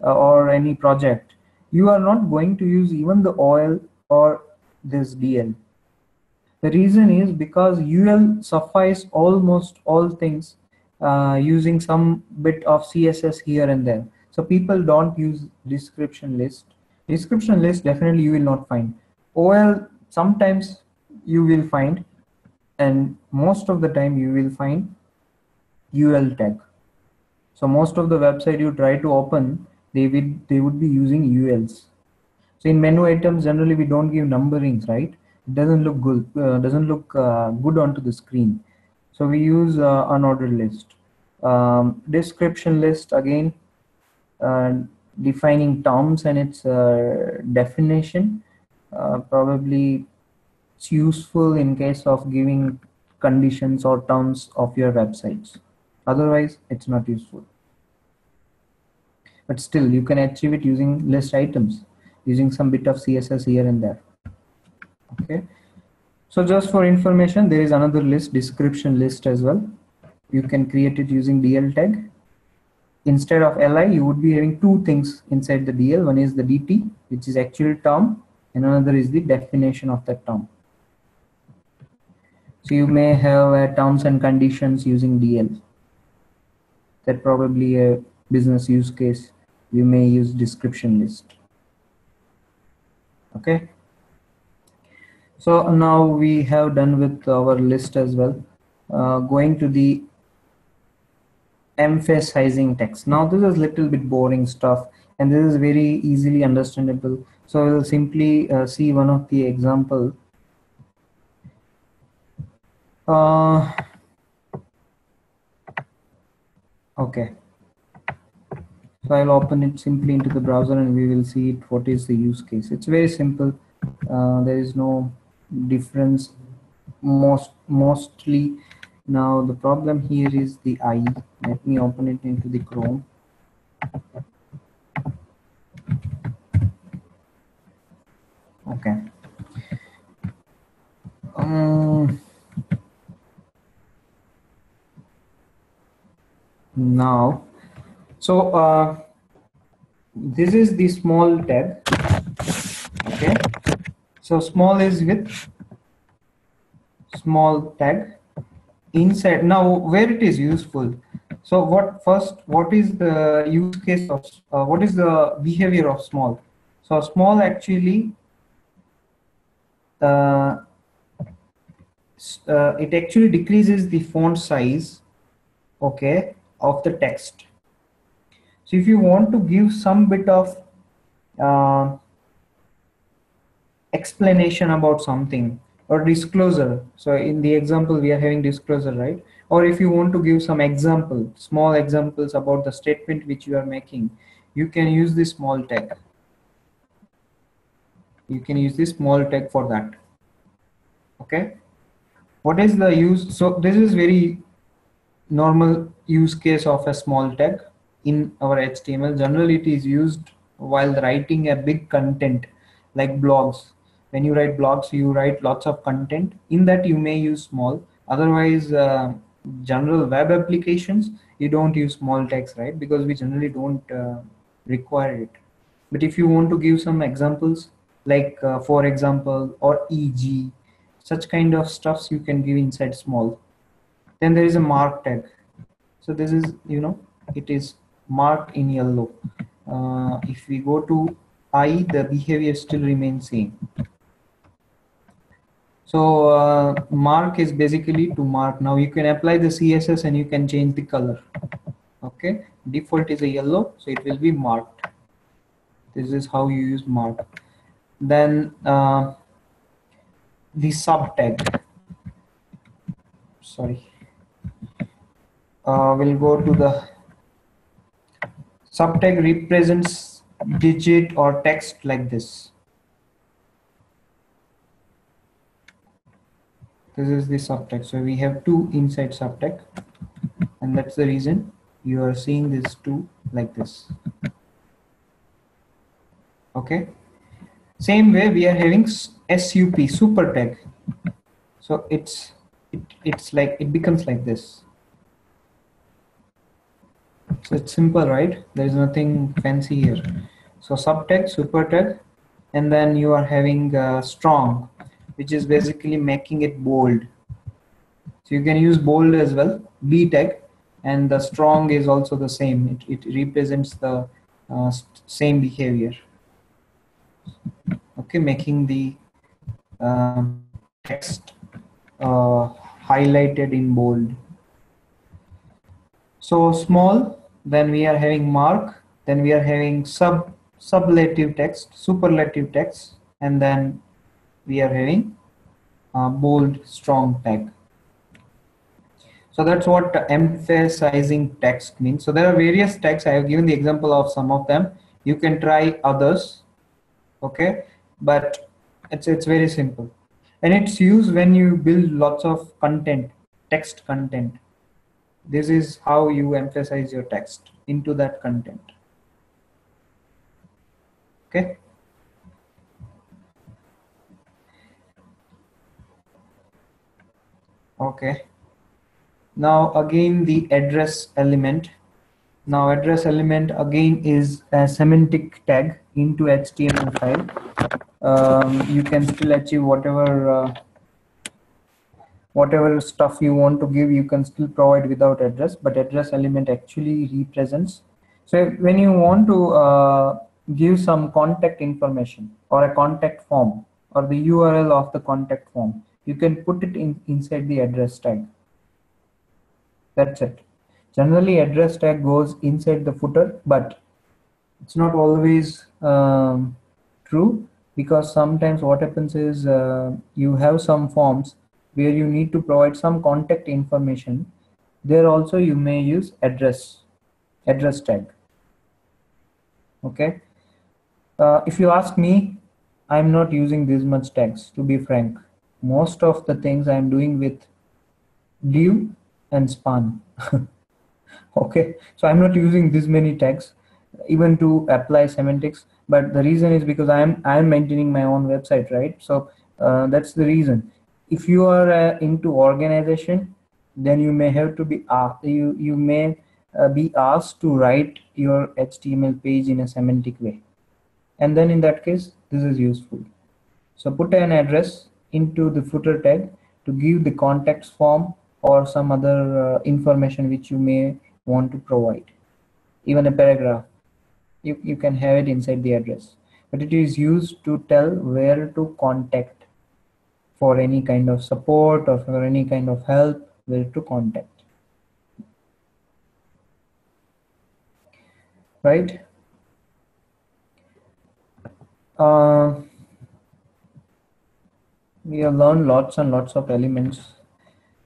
uh, or any project, you are not going to use even the OL or this DL. The reason is because UL suffice almost all things uh, using some bit of CSS here and there. So people don't use description list. Description list definitely you will not find. OL sometimes you will find and most of the time you will find UL tag. So most of the website you try to open, they would they would be using ULs. So in menu items generally we don't give numberings, right? It doesn't look good. Uh, doesn't look uh, good onto the screen. So we use uh, unordered list. Um, description list again, uh, defining terms and its uh, definition. Uh, probably it's useful in case of giving conditions or terms of your websites. Otherwise, it's not useful. But still, you can achieve it using list items, using some bit of CSS here and there. Okay. So just for information, there is another list, description list as well. You can create it using DL tag. Instead of li, you would be having two things inside the DL. One is the DT, which is actual term, and another is the definition of that term. So you may have uh, terms and conditions using DL. That probably a business use case. You may use description list. Okay. So now we have done with our list as well. Uh, going to the emphasizing text. Now this is little bit boring stuff and this is very easily understandable. So we'll simply uh, see one of the example. Uh, okay. So I'll open it simply into the browser and we will see it, what is the use case. It's very simple. Uh, there is no difference most mostly now the problem here is the IE. Let me open it into the Chrome. Okay. Um, now, so uh, this is the small tab. Okay. So small is with small tag. Inside now where it is useful? So what first what is the use case of uh, what is the behavior of small? So small actually uh, uh, it actually decreases the font size. Okay of the text so if you want to give some bit of uh, explanation about something or disclosure. So in the example, we are having disclosure, right? Or if you want to give some example, small examples about the statement which you are making, you can use this small tag. You can use this small tag for that. Okay. What is the use? So this is very normal use case of a small tag in our HTML. Generally, it is used while writing a big content like blogs. When you write blogs, you write lots of content. In that, you may use small. Otherwise, uh, general web applications, you don't use small tags, right? Because we generally don't uh, require it. But if you want to give some examples, like uh, for example, or EG, such kind of stuffs you can give inside small. Then there is a mark tag. So this is, you know, it is marked in yellow. Uh, if we go to I, the behavior still remains same. So uh, mark is basically to mark. Now you can apply the CSS and you can change the color. Okay, default is a yellow, so it will be marked. This is how you use mark. Then uh, the sub tag. Sorry. Uh, we'll go to the sub tag represents digit or text like this. This is the subtext. So we have two inside subtext and that's the reason you are seeing these two like this. Okay. Same way we are having SUP super tag. So it's it, it's like it becomes like this. So it's simple, right? There is nothing fancy here. So subtext, super tag, and then you are having uh, strong, which is basically making it bold. So you can use bold as well, B tag, and the strong is also the same. It, it represents the uh, same behavior. Okay, making the um, text uh, highlighted in bold. So small, then we are having mark, then we are having sub superlative text, superlative text, and then we are having bold strong tag. So that's what emphasizing text means. So there are various tags. I have given the example of some of them. You can try others. Okay, but it's it's very simple, and it's used when you build lots of content, text content. This is how you emphasize your text into that content. Okay? Okay. Now again the address element now address element again is a semantic tag into html file. Um, you can still achieve whatever uh, whatever stuff you want to give you can still provide without address but address element actually represents. So when you want to uh, give some contact information or a contact form or the url of the contact form you can put it in inside the address tag. That's it generally address tag goes inside the footer but it's not always um, true because sometimes what happens is uh, you have some forms where you need to provide some contact information. There also you may use address address tag. Okay? Uh, if you ask me i'm not using this much tags to be frank. Most of the things i'm doing with div and span okay. So i'm not using this many tags even to apply semantics but the reason is because i'm i'm maintaining my own website right? So uh, that's the reason. If you are uh, into organization then you may have to be asked you you may uh, be asked to write your html page in a semantic way. And then in that case this is useful. So put an address into the footer tag to give the context form or some other uh, information which you may want to provide. Even a paragraph. You, you can have it inside the address. But it is used to tell where to contact for any kind of support or for any kind of help where to contact. Right? Uh, we have learned lots and lots of elements.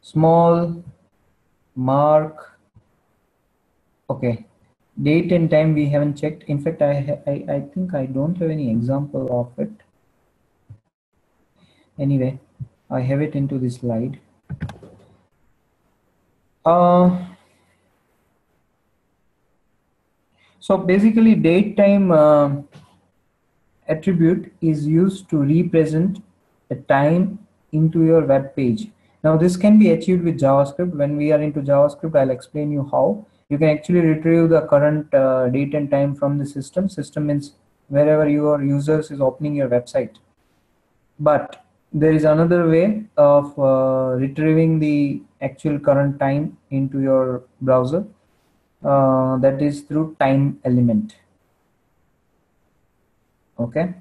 Small mark okay date and time we haven't checked. In fact, I, I, I think I don't have any example of it. Anyway, I have it into this slide. Uh, so basically date time uh, attribute is used to represent the time into your web page. Now this can be achieved with JavaScript. When we are into JavaScript, I'll explain you how. You can actually retrieve the current uh, date and time from the system. System means wherever your users is opening your website. But there is another way of uh, retrieving the actual current time into your browser. Uh, that is through time element. Okay.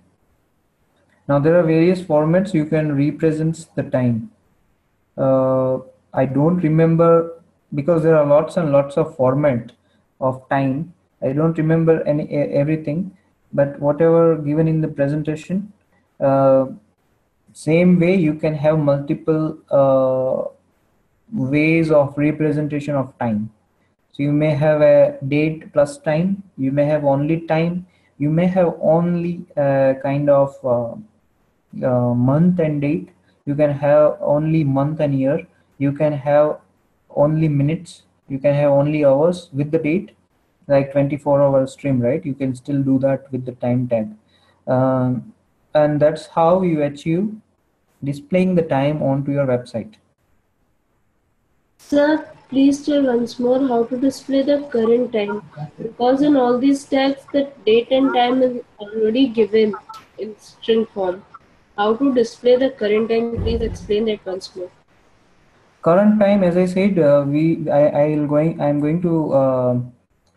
Now there are various formats you can represent the time. Uh, I don't remember because there are lots and lots of format of time. I don't remember any everything, but whatever given in the presentation, uh, same way you can have multiple uh, ways of representation of time. So you may have a date plus time, you may have only time, you may have only uh, kind of uh, uh, month and date you can have only month and year you can have only minutes. You can have only hours with the date like 24 hour stream right? You can still do that with the time tag um, and that's how you achieve displaying the time onto your website. Sir please tell once more how to display the current time. Because in all these tags the date and time is already given in string form. How to display the current time please explain that once more current time as i said uh, we i i'll going i'm going to uh,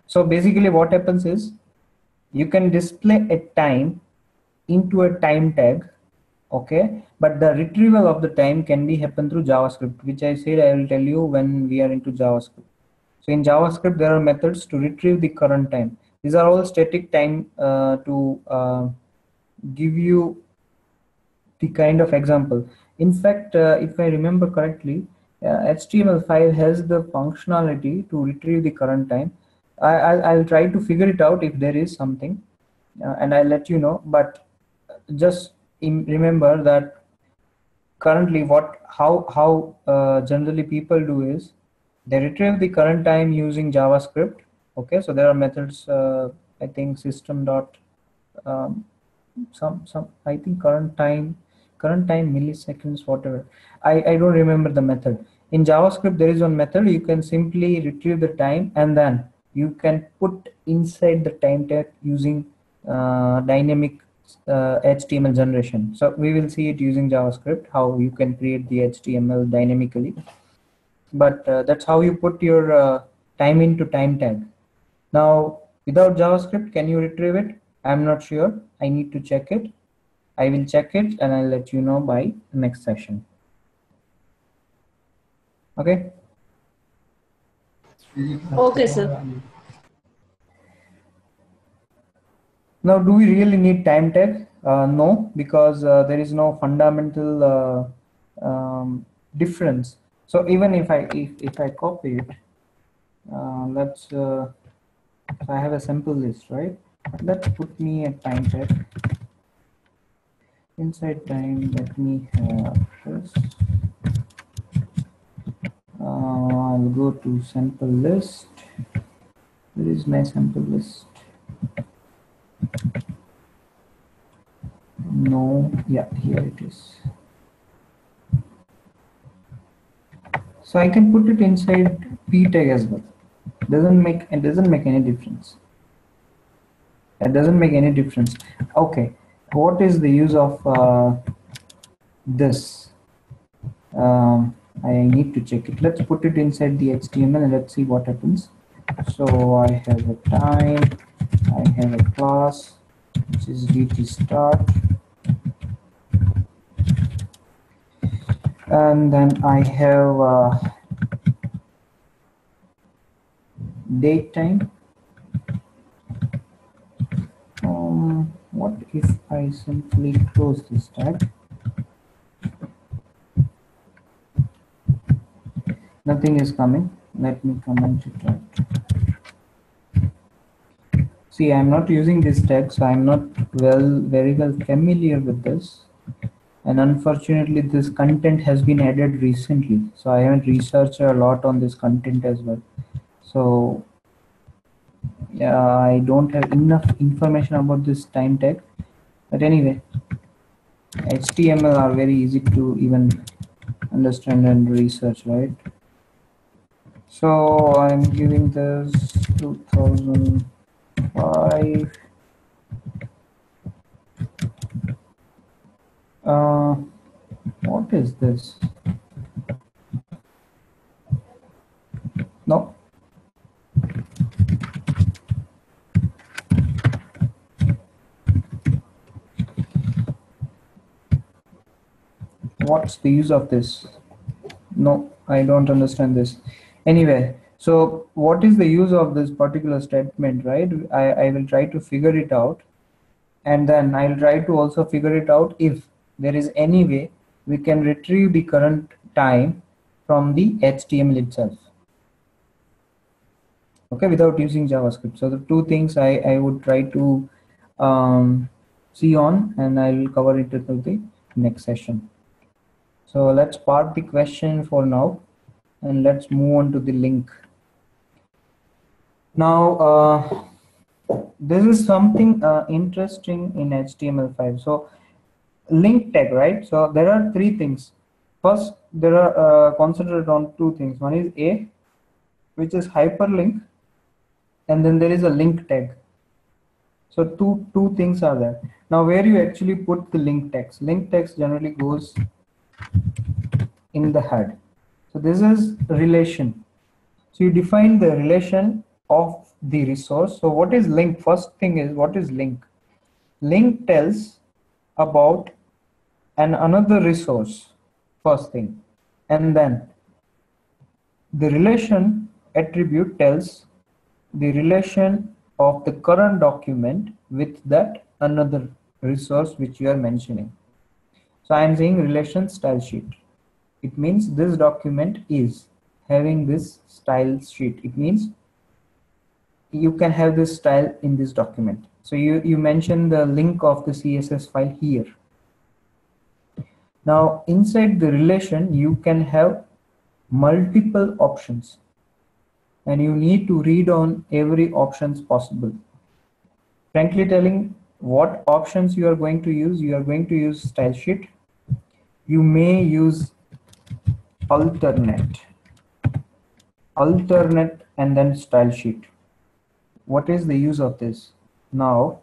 so basically what happens is you can display a time into a time tag okay? But the retrieval of the time can be happen through javascript which i said i will tell you when we are into javascript. So in javascript there are methods to retrieve the current time. These are all static time uh, to uh, give you the kind of example. In fact, uh, if I remember correctly, HTML5 has the functionality to retrieve the current time. I, will try to figure it out if there is something uh, and I'll let you know. But just remember that currently what how how uh, generally people do is they retrieve the current time using JavaScript. Okay, so there are methods. Uh, I think system dot um, some some I think current time current time milliseconds whatever. I i don't remember the method. In javascript there is one method. You can simply retrieve the time and then you can put inside the time tag using uh, dynamic uh, html generation. So we will see it using javascript how you can create the html dynamically. But uh, that's how you put your uh, time into time tag. Now without javascript can you retrieve it? I'm not sure. I need to check it I will check it and I'll let you know by next session. Okay. Okay, sir. Now, do we really need time tag? Uh, no, because uh, there is no fundamental uh, um, difference. So even if I if, if I copy it, uh, let's uh, so I have a simple list, right? Let's put me a time tag inside time let me have this. Uh, I'll go to sample list. Where is my sample list? No. Yeah here it is. So I can put it inside p tag as well. Doesn't make it doesn't make any difference. It doesn't make any difference. Okay what is the use of uh, this? Um, I need to check it. Let's put it inside the HTML and let's see what happens. So I have a time, I have a class, which is dt start. And then I have uh, date time. Um, what if I simply close this tag? Nothing is coming. Let me comment it right. See, I'm not using this tag, so I'm not well, very well familiar with this. And unfortunately, this content has been added recently. So I haven't researched a lot on this content as well. So I don't have enough information about this time tag. But anyway, HTML are very easy to even understand and research, right? So I'm giving this 2005. Uh, what is this? No. What's the use of this? No, I don't understand this. Anyway, so what is the use of this particular statement, right? I, I will try to figure it out. And then I'll try to also figure it out if there is any way we can retrieve the current time from the HTML itself. Okay, without using JavaScript. So the two things I, I would try to um, see on and I will cover it in the next session. So let's park the question for now and let's move on to the link. Now, uh, this is something uh, interesting in HTML5. So link tag, right? So there are three things. First, there are uh, concentrated on two things. One is A, which is hyperlink, and then there is a link tag. So two two things are there. Now, where you actually put the link text? Link text generally goes in the head. So this is relation. So you define the relation of the resource. So what is link? First thing is what is link? Link tells about an another resource first thing and then the relation attribute tells the relation of the current document with that another resource which you are mentioning. So I am saying relation style sheet. It means this document is having this style sheet. It means you can have this style in this document. So you, you mention the link of the CSS file here. Now inside the relation, you can have multiple options and you need to read on every options possible. Frankly telling what options you are going to use, you are going to use style sheet. You may use alternate, alternate and then style sheet. What is the use of this? Now,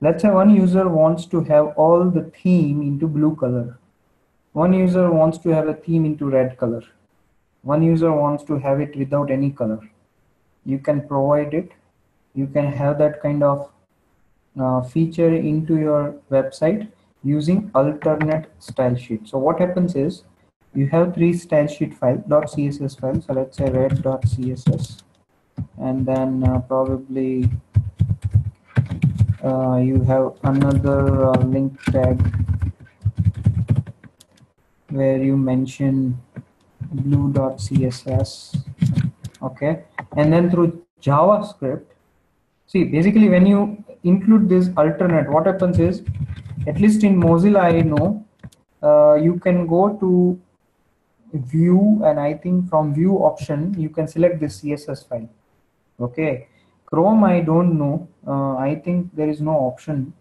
let's say one user wants to have all the theme into blue color. One user wants to have a theme into red color. One user wants to have it without any color. You can provide it. You can have that kind of uh, feature into your website using alternate style sheet. So what happens is you have three style sheet file .css file. So let's say red.css and then uh, probably uh, you have another uh, link tag where you mention blue.css okay and then through javascript see basically when you include this alternate what happens is at least in mozilla i know. Uh, you can go to view and i think from view option you can select this css file. Okay. Chrome i don't know. Uh, i think there is no option.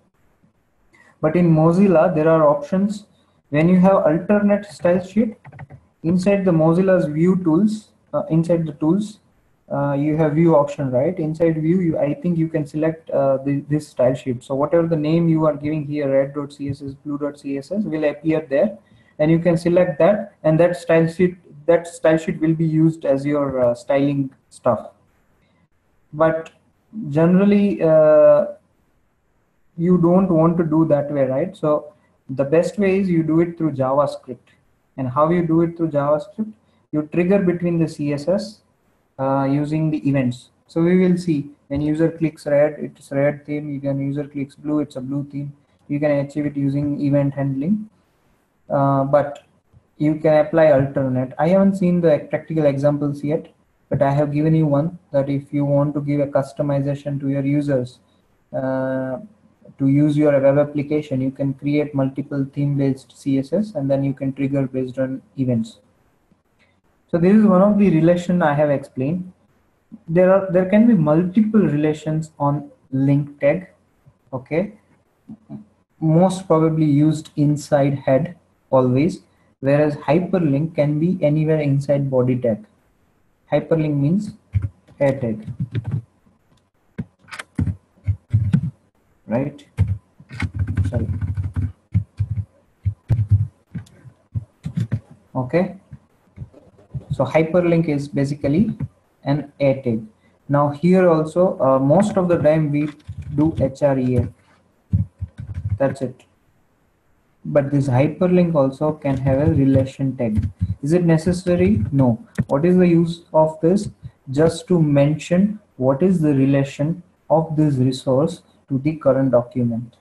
But in mozilla there are options. When you have alternate style sheet inside the mozilla's view tools uh, inside the tools uh, you have view option right? Inside view you i think you can select uh, the, this style sheet. So whatever the name you are giving here red.css blue.css will appear there. And you can select that and that style sheet that style sheet will be used as your uh, styling stuff. But generally uh, you don't want to do that way right? So the best way is you do it through javascript. And how you do it through javascript you trigger between the css uh, using the events. So we will see. When user clicks red it's red theme. You can user clicks blue it's a blue theme. You can achieve it using event handling. Uh, but you can apply alternate. I haven't seen the practical examples yet but I have given you one that if you want to give a customization to your users uh, to use your web application, you can create multiple theme-based CSS and then you can trigger based on events. So this is one of the relation I have explained. There are there can be multiple relations on link tag. Okay, most probably used inside head always, whereas hyperlink can be anywhere inside body tag. Hyperlink means head tag. Right? Sorry. Okay. So hyperlink is basically an A tag. Now here also, uh, most of the time we do HREF. That's it. But this hyperlink also can have a relation tag. Is it necessary? No. What is the use of this? Just to mention what is the relation of this resource to the current document.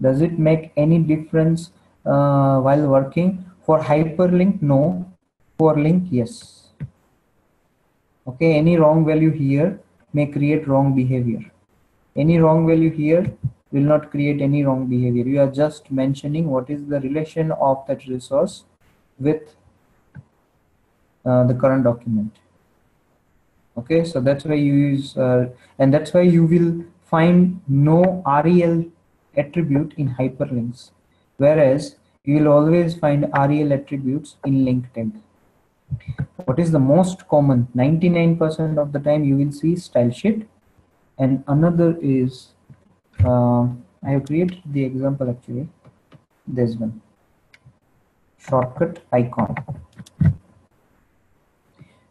Does it make any difference uh, while working? For hyperlink, no. For link, yes. Okay, any wrong value here may create wrong behavior. Any wrong value here will not create any wrong behavior. You are just mentioning what is the relation of that resource with uh, the current document. Okay, so that's why you use, uh, and that's why you will find no REL attribute in hyperlinks, whereas you will always find REL attributes in link tag. What is the most common? 99% of the time you will see style sheet, and another is uh, I have created the example actually. This one shortcut icon.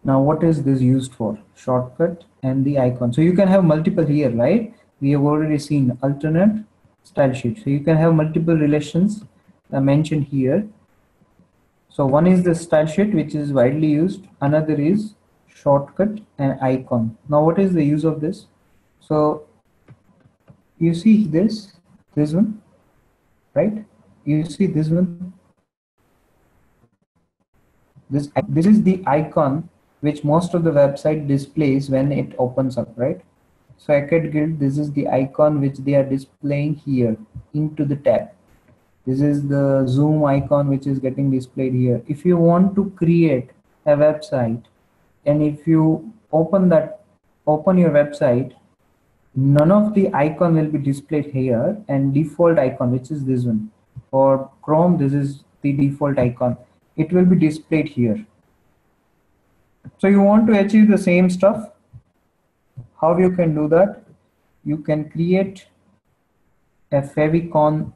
Now, what is this used for? Shortcut and the icon. So you can have multiple here, right? We have already seen alternate style sheet. So you can have multiple relations uh, mentioned here. So one is the style sheet, which is widely used. Another is shortcut and icon. Now, what is the use of this? So you see this, this one, right? You see this one. This, this is the icon which most of the website displays when it opens up, right? So Acadgild, this is the icon which they are displaying here into the tab. This is the zoom icon which is getting displayed here. If you want to create a website and if you open that, open your website, none of the icon will be displayed here and default icon, which is this one. For Chrome, this is the default icon. It will be displayed here. So you want to achieve the same stuff. How you can do that? You can create a favicon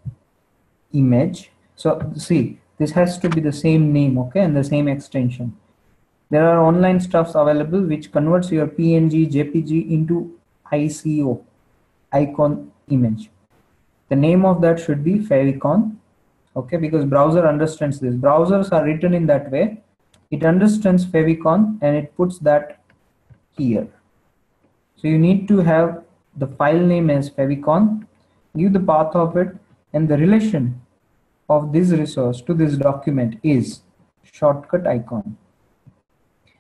image. So see, this has to be the same name, okay, and the same extension. There are online stuffs available which converts your PNG, JPG into ICO, icon image. The name of that should be favicon, okay, because browser understands this. Browsers are written in that way it understands favicon and it puts that here so you need to have the file name as favicon give the path of it and the relation of this resource to this document is shortcut icon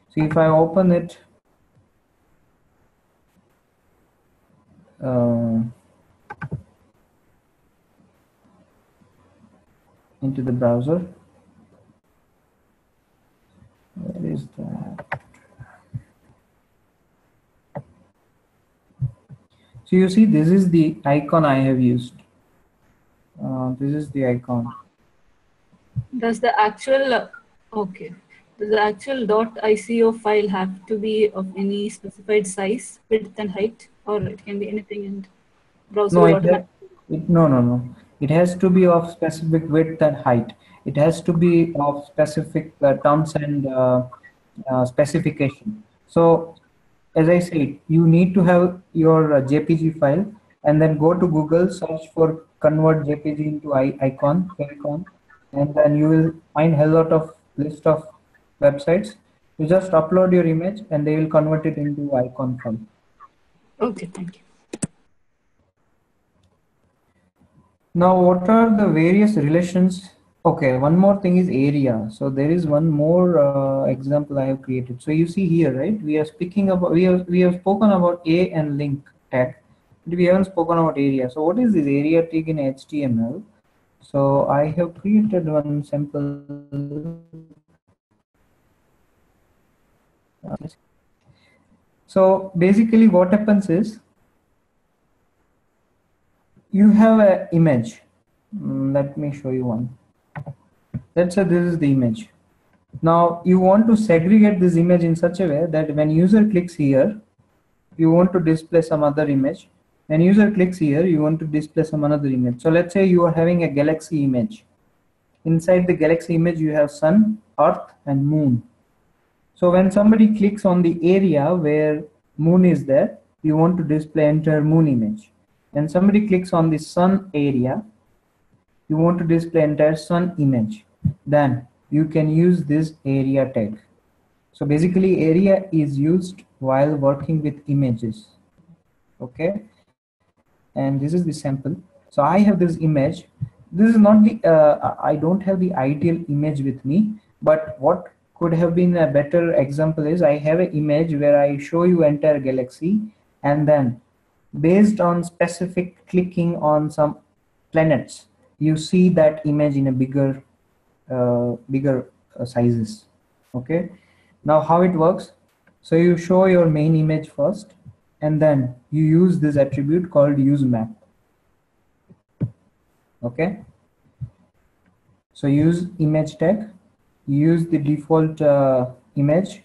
so if i open it uh, into the browser where is that? So you see, this is the icon I have used. Uh, this is the icon. Does the actual, okay, does the actual dot .ico file have to be of any specified size, width and height, or it can be anything and browser No, it, automatic- it, no, no, no. It has to be of specific width and height. It has to be of specific uh, terms and uh, uh, specification. So, as I said, you need to have your uh, JPG file and then go to Google, search for convert JPG into I icon, icon, and then you will find a lot of list of websites. You just upload your image and they will convert it into icon file. Okay, thank you. Now, what are the various relations Okay, one more thing is area. So there is one more uh, example I have created. So you see here, right? We are speaking about we have we have spoken about a and link tag, but we haven't spoken about area. So what is this area tag in HTML? So I have created one sample. So basically, what happens is you have an image. Mm, let me show you one let's say this is the image now you want to segregate this image in such a way that when user clicks here you want to display some other image when user clicks here you want to display some another image. So let's say you are having a galaxy image. Inside the galaxy image you have sun earth and moon. So when somebody clicks on the area where moon is there you want to display entire moon image. When somebody clicks on the sun area you want to display entire sun image. Then you can use this area tag. So basically area is used while working with images. Okay and this is the sample. So i have this image. This is not the uh, i don't have the ideal image with me but what could have been a better example is i have an image where i show you entire galaxy and then based on specific clicking on some planets you see that image in a bigger uh, bigger uh, sizes. Okay? Now how it works? So you show your main image first and then you use this attribute called use map. Okay? So use image tag. Use the default uh, image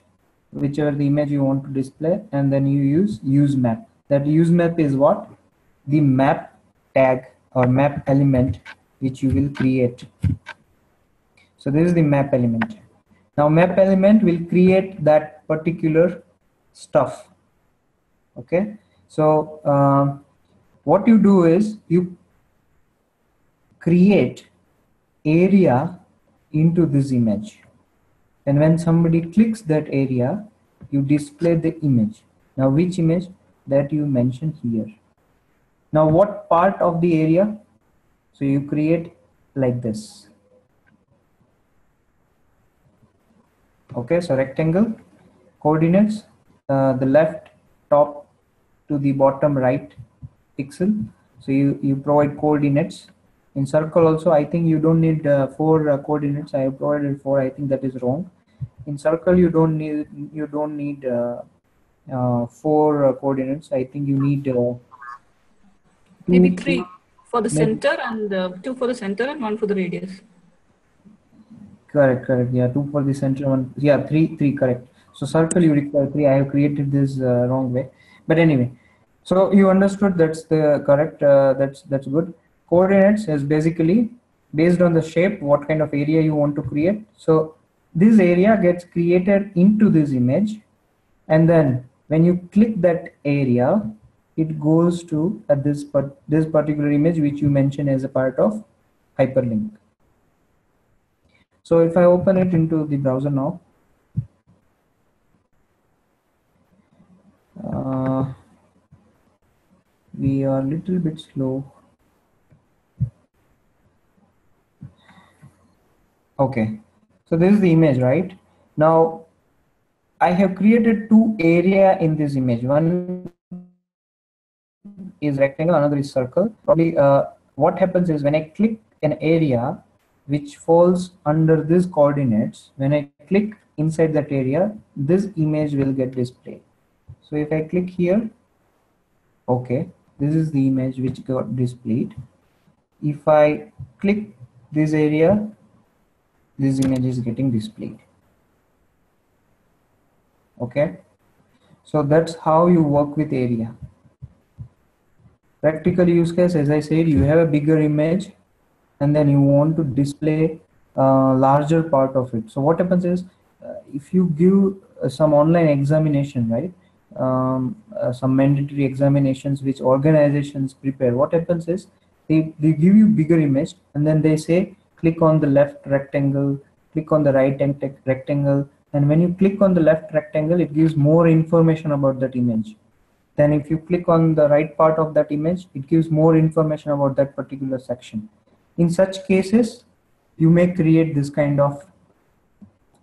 whichever the image you want to display and then you use use map. That use map is what? The map tag or map element which you will create. So this is the map element. Now map element will create that particular stuff. Okay. So uh, what you do is you create area into this image. And when somebody clicks that area, you display the image. Now which image that you mentioned here. Now what part of the area? So you create like this. okay so rectangle coordinates uh, the left top to the bottom right pixel so you you provide coordinates in circle also i think you don't need uh, four uh, coordinates i have provided four i think that is wrong in circle you don't need you don't need uh, uh, four uh, coordinates i think you need maybe three for the center and two for the center and one for the radius Correct, correct. Yeah, two for the center one. Yeah, three, three. Correct. So circle you require three. I have created this uh, wrong way, but anyway. So you understood that's the correct. Uh, that's that's good. Coordinates is basically based on the shape what kind of area you want to create. So this area gets created into this image, and then when you click that area, it goes to uh, this but this particular image which you mentioned as a part of hyperlink. So if I open it into the browser now, uh, we are a little bit slow. Okay, so this is the image, right? Now, I have created two area in this image. One is rectangle, another is circle. Probably uh, what happens is when I click an area, which falls under these coordinates, when I click inside that area, this image will get displayed. So if I click here, okay, this is the image which got displayed. If I click this area, this image is getting displayed. Okay, so that's how you work with area. Practical use case, as I said, you have a bigger image and then you want to display a larger part of it so what happens is uh, if you give uh, some online examination right um, uh, some mandatory examinations which organizations prepare. What happens is they, they give you bigger image and then they say click on the left rectangle click on the right rectangle. And when you click on the left rectangle it gives more information about that image. Then if you click on the right part of that image it gives more information about that particular section. In such cases, you may create this kind of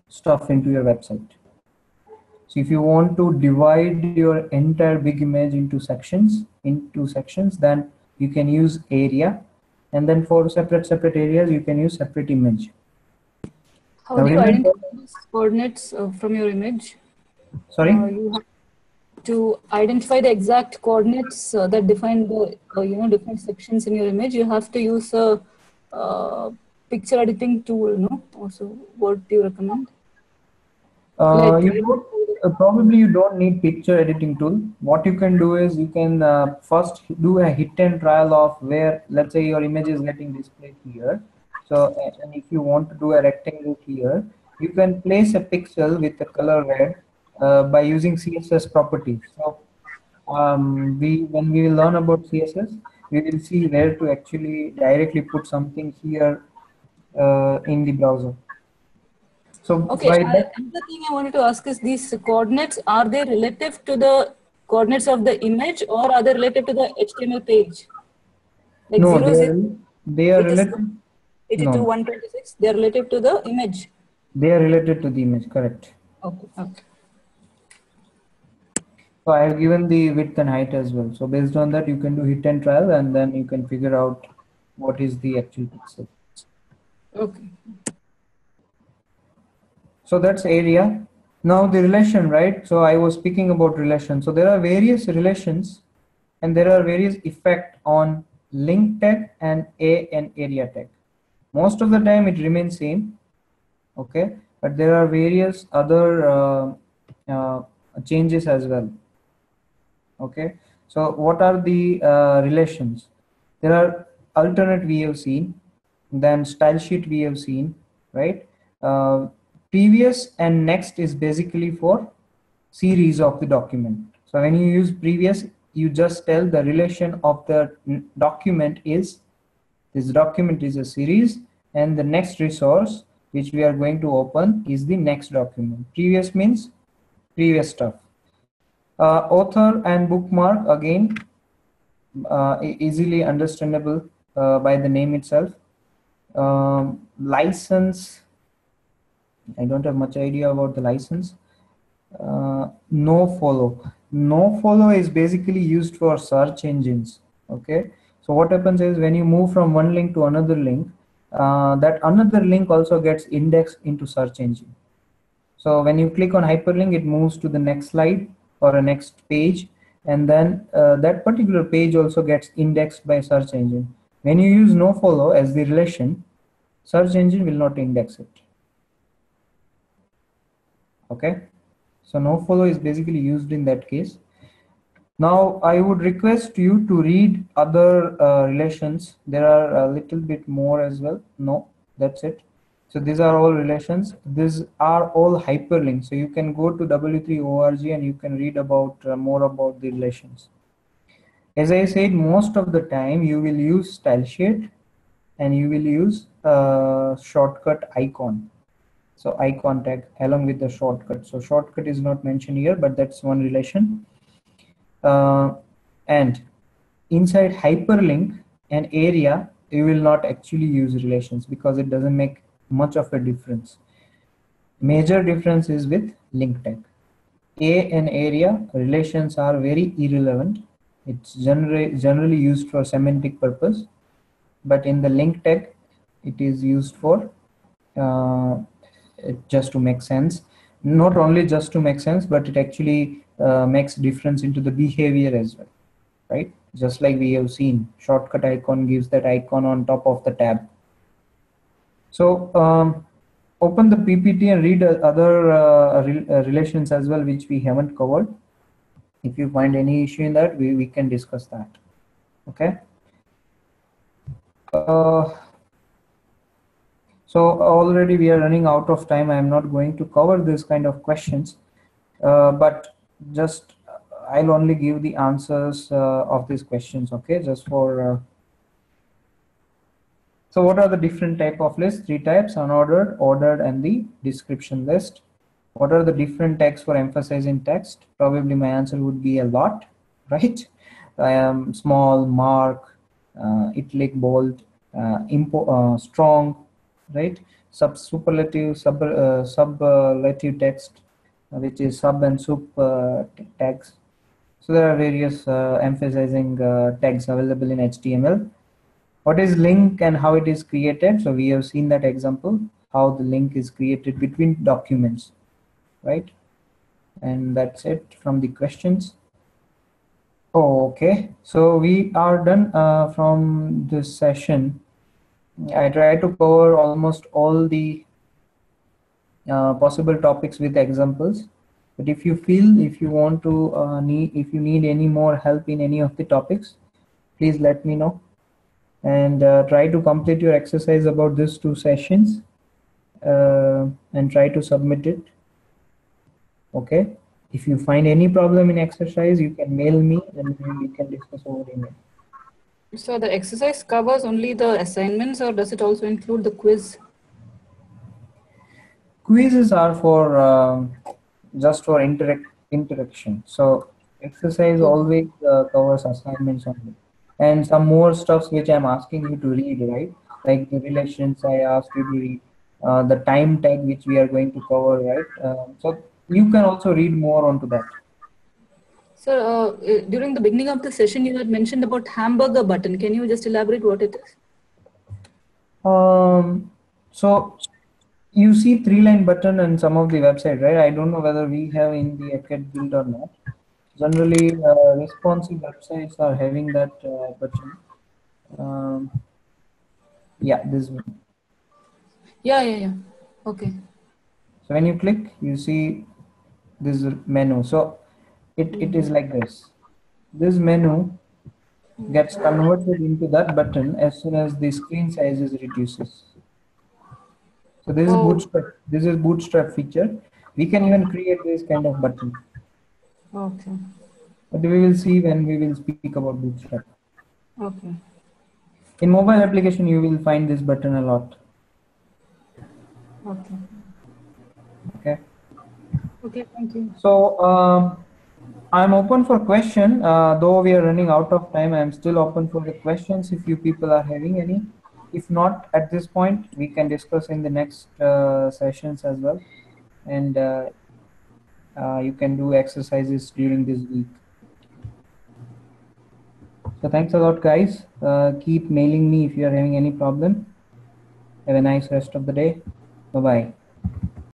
stuff into your website. So if you want to divide your entire big image into sections, into sections, then you can use area. And then for separate, separate areas, you can use separate image. How Now do you identify coordinates uh, from your image? Sorry? Uh, you have to identify the exact coordinates uh, that define the uh, you know different sections in your image. You have to use a uh, picture editing tool. No, also what do you recommend? Uh, Like- you uh, probably you don't need picture editing tool. What you can do is you can uh, first do a hit and trial of where, let's say your image is getting displayed here. So, and if you want to do a rectangle here, you can place a pixel with the color red uh, by using CSS properties. So, um, we when we learn about CSS, we will see where to actually directly put something here uh, in the browser. So Okay. I, uh, that, another thing I wanted to ask is these coordinates are they relative to the coordinates of the image or are they relative to the HTML page? Like no, zero, they are, they are related. 82, no. 126. They are relative to the image. They are related to the image, correct. Okay. Okay. So I have given the width and height as well. So based on that, you can do hit and trial, and then you can figure out what is the actual pixel. Okay. So that's area. Now the relation, right? So I was speaking about relation. So there are various relations, and there are various effect on link tag and a and area tag. Most of the time it remains same, okay? But there are various other uh, uh, changes as well. Okay. So what are the uh, relations? There are alternate we have seen, then style sheet we have seen, right? Previous and next is basically for series of the document. So when you use previous, you just tell the relation of the document is this document is a series and the next resource which we are going to open is the next document. Previous means previous stuff. Uh, author and bookmark again uh, easily understandable uh, by the name itself. Um, license I don't have much idea about the license. Uh, no follow. No follow is basically used for search engines. Okay. So what happens is when you move from one link to another link, uh, that another link also gets indexed into search engine. So when you click on hyperlink, it moves to the next slide or a next page, and then uh, that particular page also gets indexed by search engine. When you use no follow as the relation, search engine will not index it okay? So no follow is basically used in that case. Now i would request you to read other uh, relations. There are a little bit more as well. No that's it. So these are all relations. These are all hyperlinks. So you can go to w3 org and you can read about uh, more about the relations. As i said most of the time you will use style sheet and you will use uh, shortcut icon so icon tag along with the shortcut. So shortcut is not mentioned here but that's one relation. Uh, and inside hyperlink and area you will not actually use relations because it doesn't make much of a difference. Major difference is with link tag. A and area relations are very irrelevant. It's generally generally used for semantic purpose. But in the link tag it is used for uh, just to make sense. Not only just to make sense but it actually uh, makes difference into the behavior as well right? Just like we have seen shortcut icon gives that icon on top of the tab. So um, open the ppt and read other uh, re- uh, relations as well which we haven't covered. If you find any issue in that we, we can discuss that. Okay? Uh, so already we are running out of time. I am not going to cover this kind of questions, uh, but just I'll only give the answers uh, of these questions. Okay, just for. Uh, so what are the different type of lists? Three types: unordered, ordered, and the description list. What are the different tags for emphasizing text? Probably my answer would be a lot, right? I am small, mark, uh, italic, bold, uh, impo- uh, strong, right? Sub superlative, sub uh, sublative text, uh, which is sub and sup uh, tags. So there are various uh, emphasizing tags available in HTML. What is link and how it is created? So we have seen that example, how the link is created between documents, right? And that's it from the questions. Okay. So we are done uh, from this session. I try to cover almost all the uh, possible topics with examples. But if you feel, if you want to uh, need, if you need any more help in any of the topics, please let me know. And uh, try to complete your exercise about these two sessions uh, and try to submit it. Okay. If you find any problem in exercise, you can mail me and we can discuss over email. So the exercise covers only the assignments or does it also include the quiz? quizzes are for um, just for interact interaction. So exercise always uh, covers assignments only. And some more stuffs which i'm asking you to read right? Like the relations i asked you to read uh, the time tag which we are going to cover right? Um, so you can also read more onto that So uh, uh, during the beginning of the session, you had mentioned about hamburger button. Can you just elaborate what it is? Um, so you see three line button in some of the website, right? I don't know whether we have in the Acadgild or not. Generally, uh, responsive websites are having that uh, button. Um, yeah, this one. Yeah, yeah, yeah. Okay. So when you click, you see this menu. So it, it is like this. This menu gets converted into that button as soon as the screen size is reduces. So this is Oh. bootstrap. This is bootstrap feature. We can even create this kind of button. Okay. But we will see when we will speak about bootstrap. Okay. In mobile application, you will find this button a lot. Okay. Okay. Okay. Thank you. So um, I'm open for question. Uh, though we are running out of time, I'm still open for the questions if you people are having any. If not, at this point, we can discuss in the next uh, sessions as well, and uh, uh, you can do exercises during this week. So thanks a lot, guys. Uh, keep mailing me if you are having any problem. Have a nice rest of the day. Bye bye.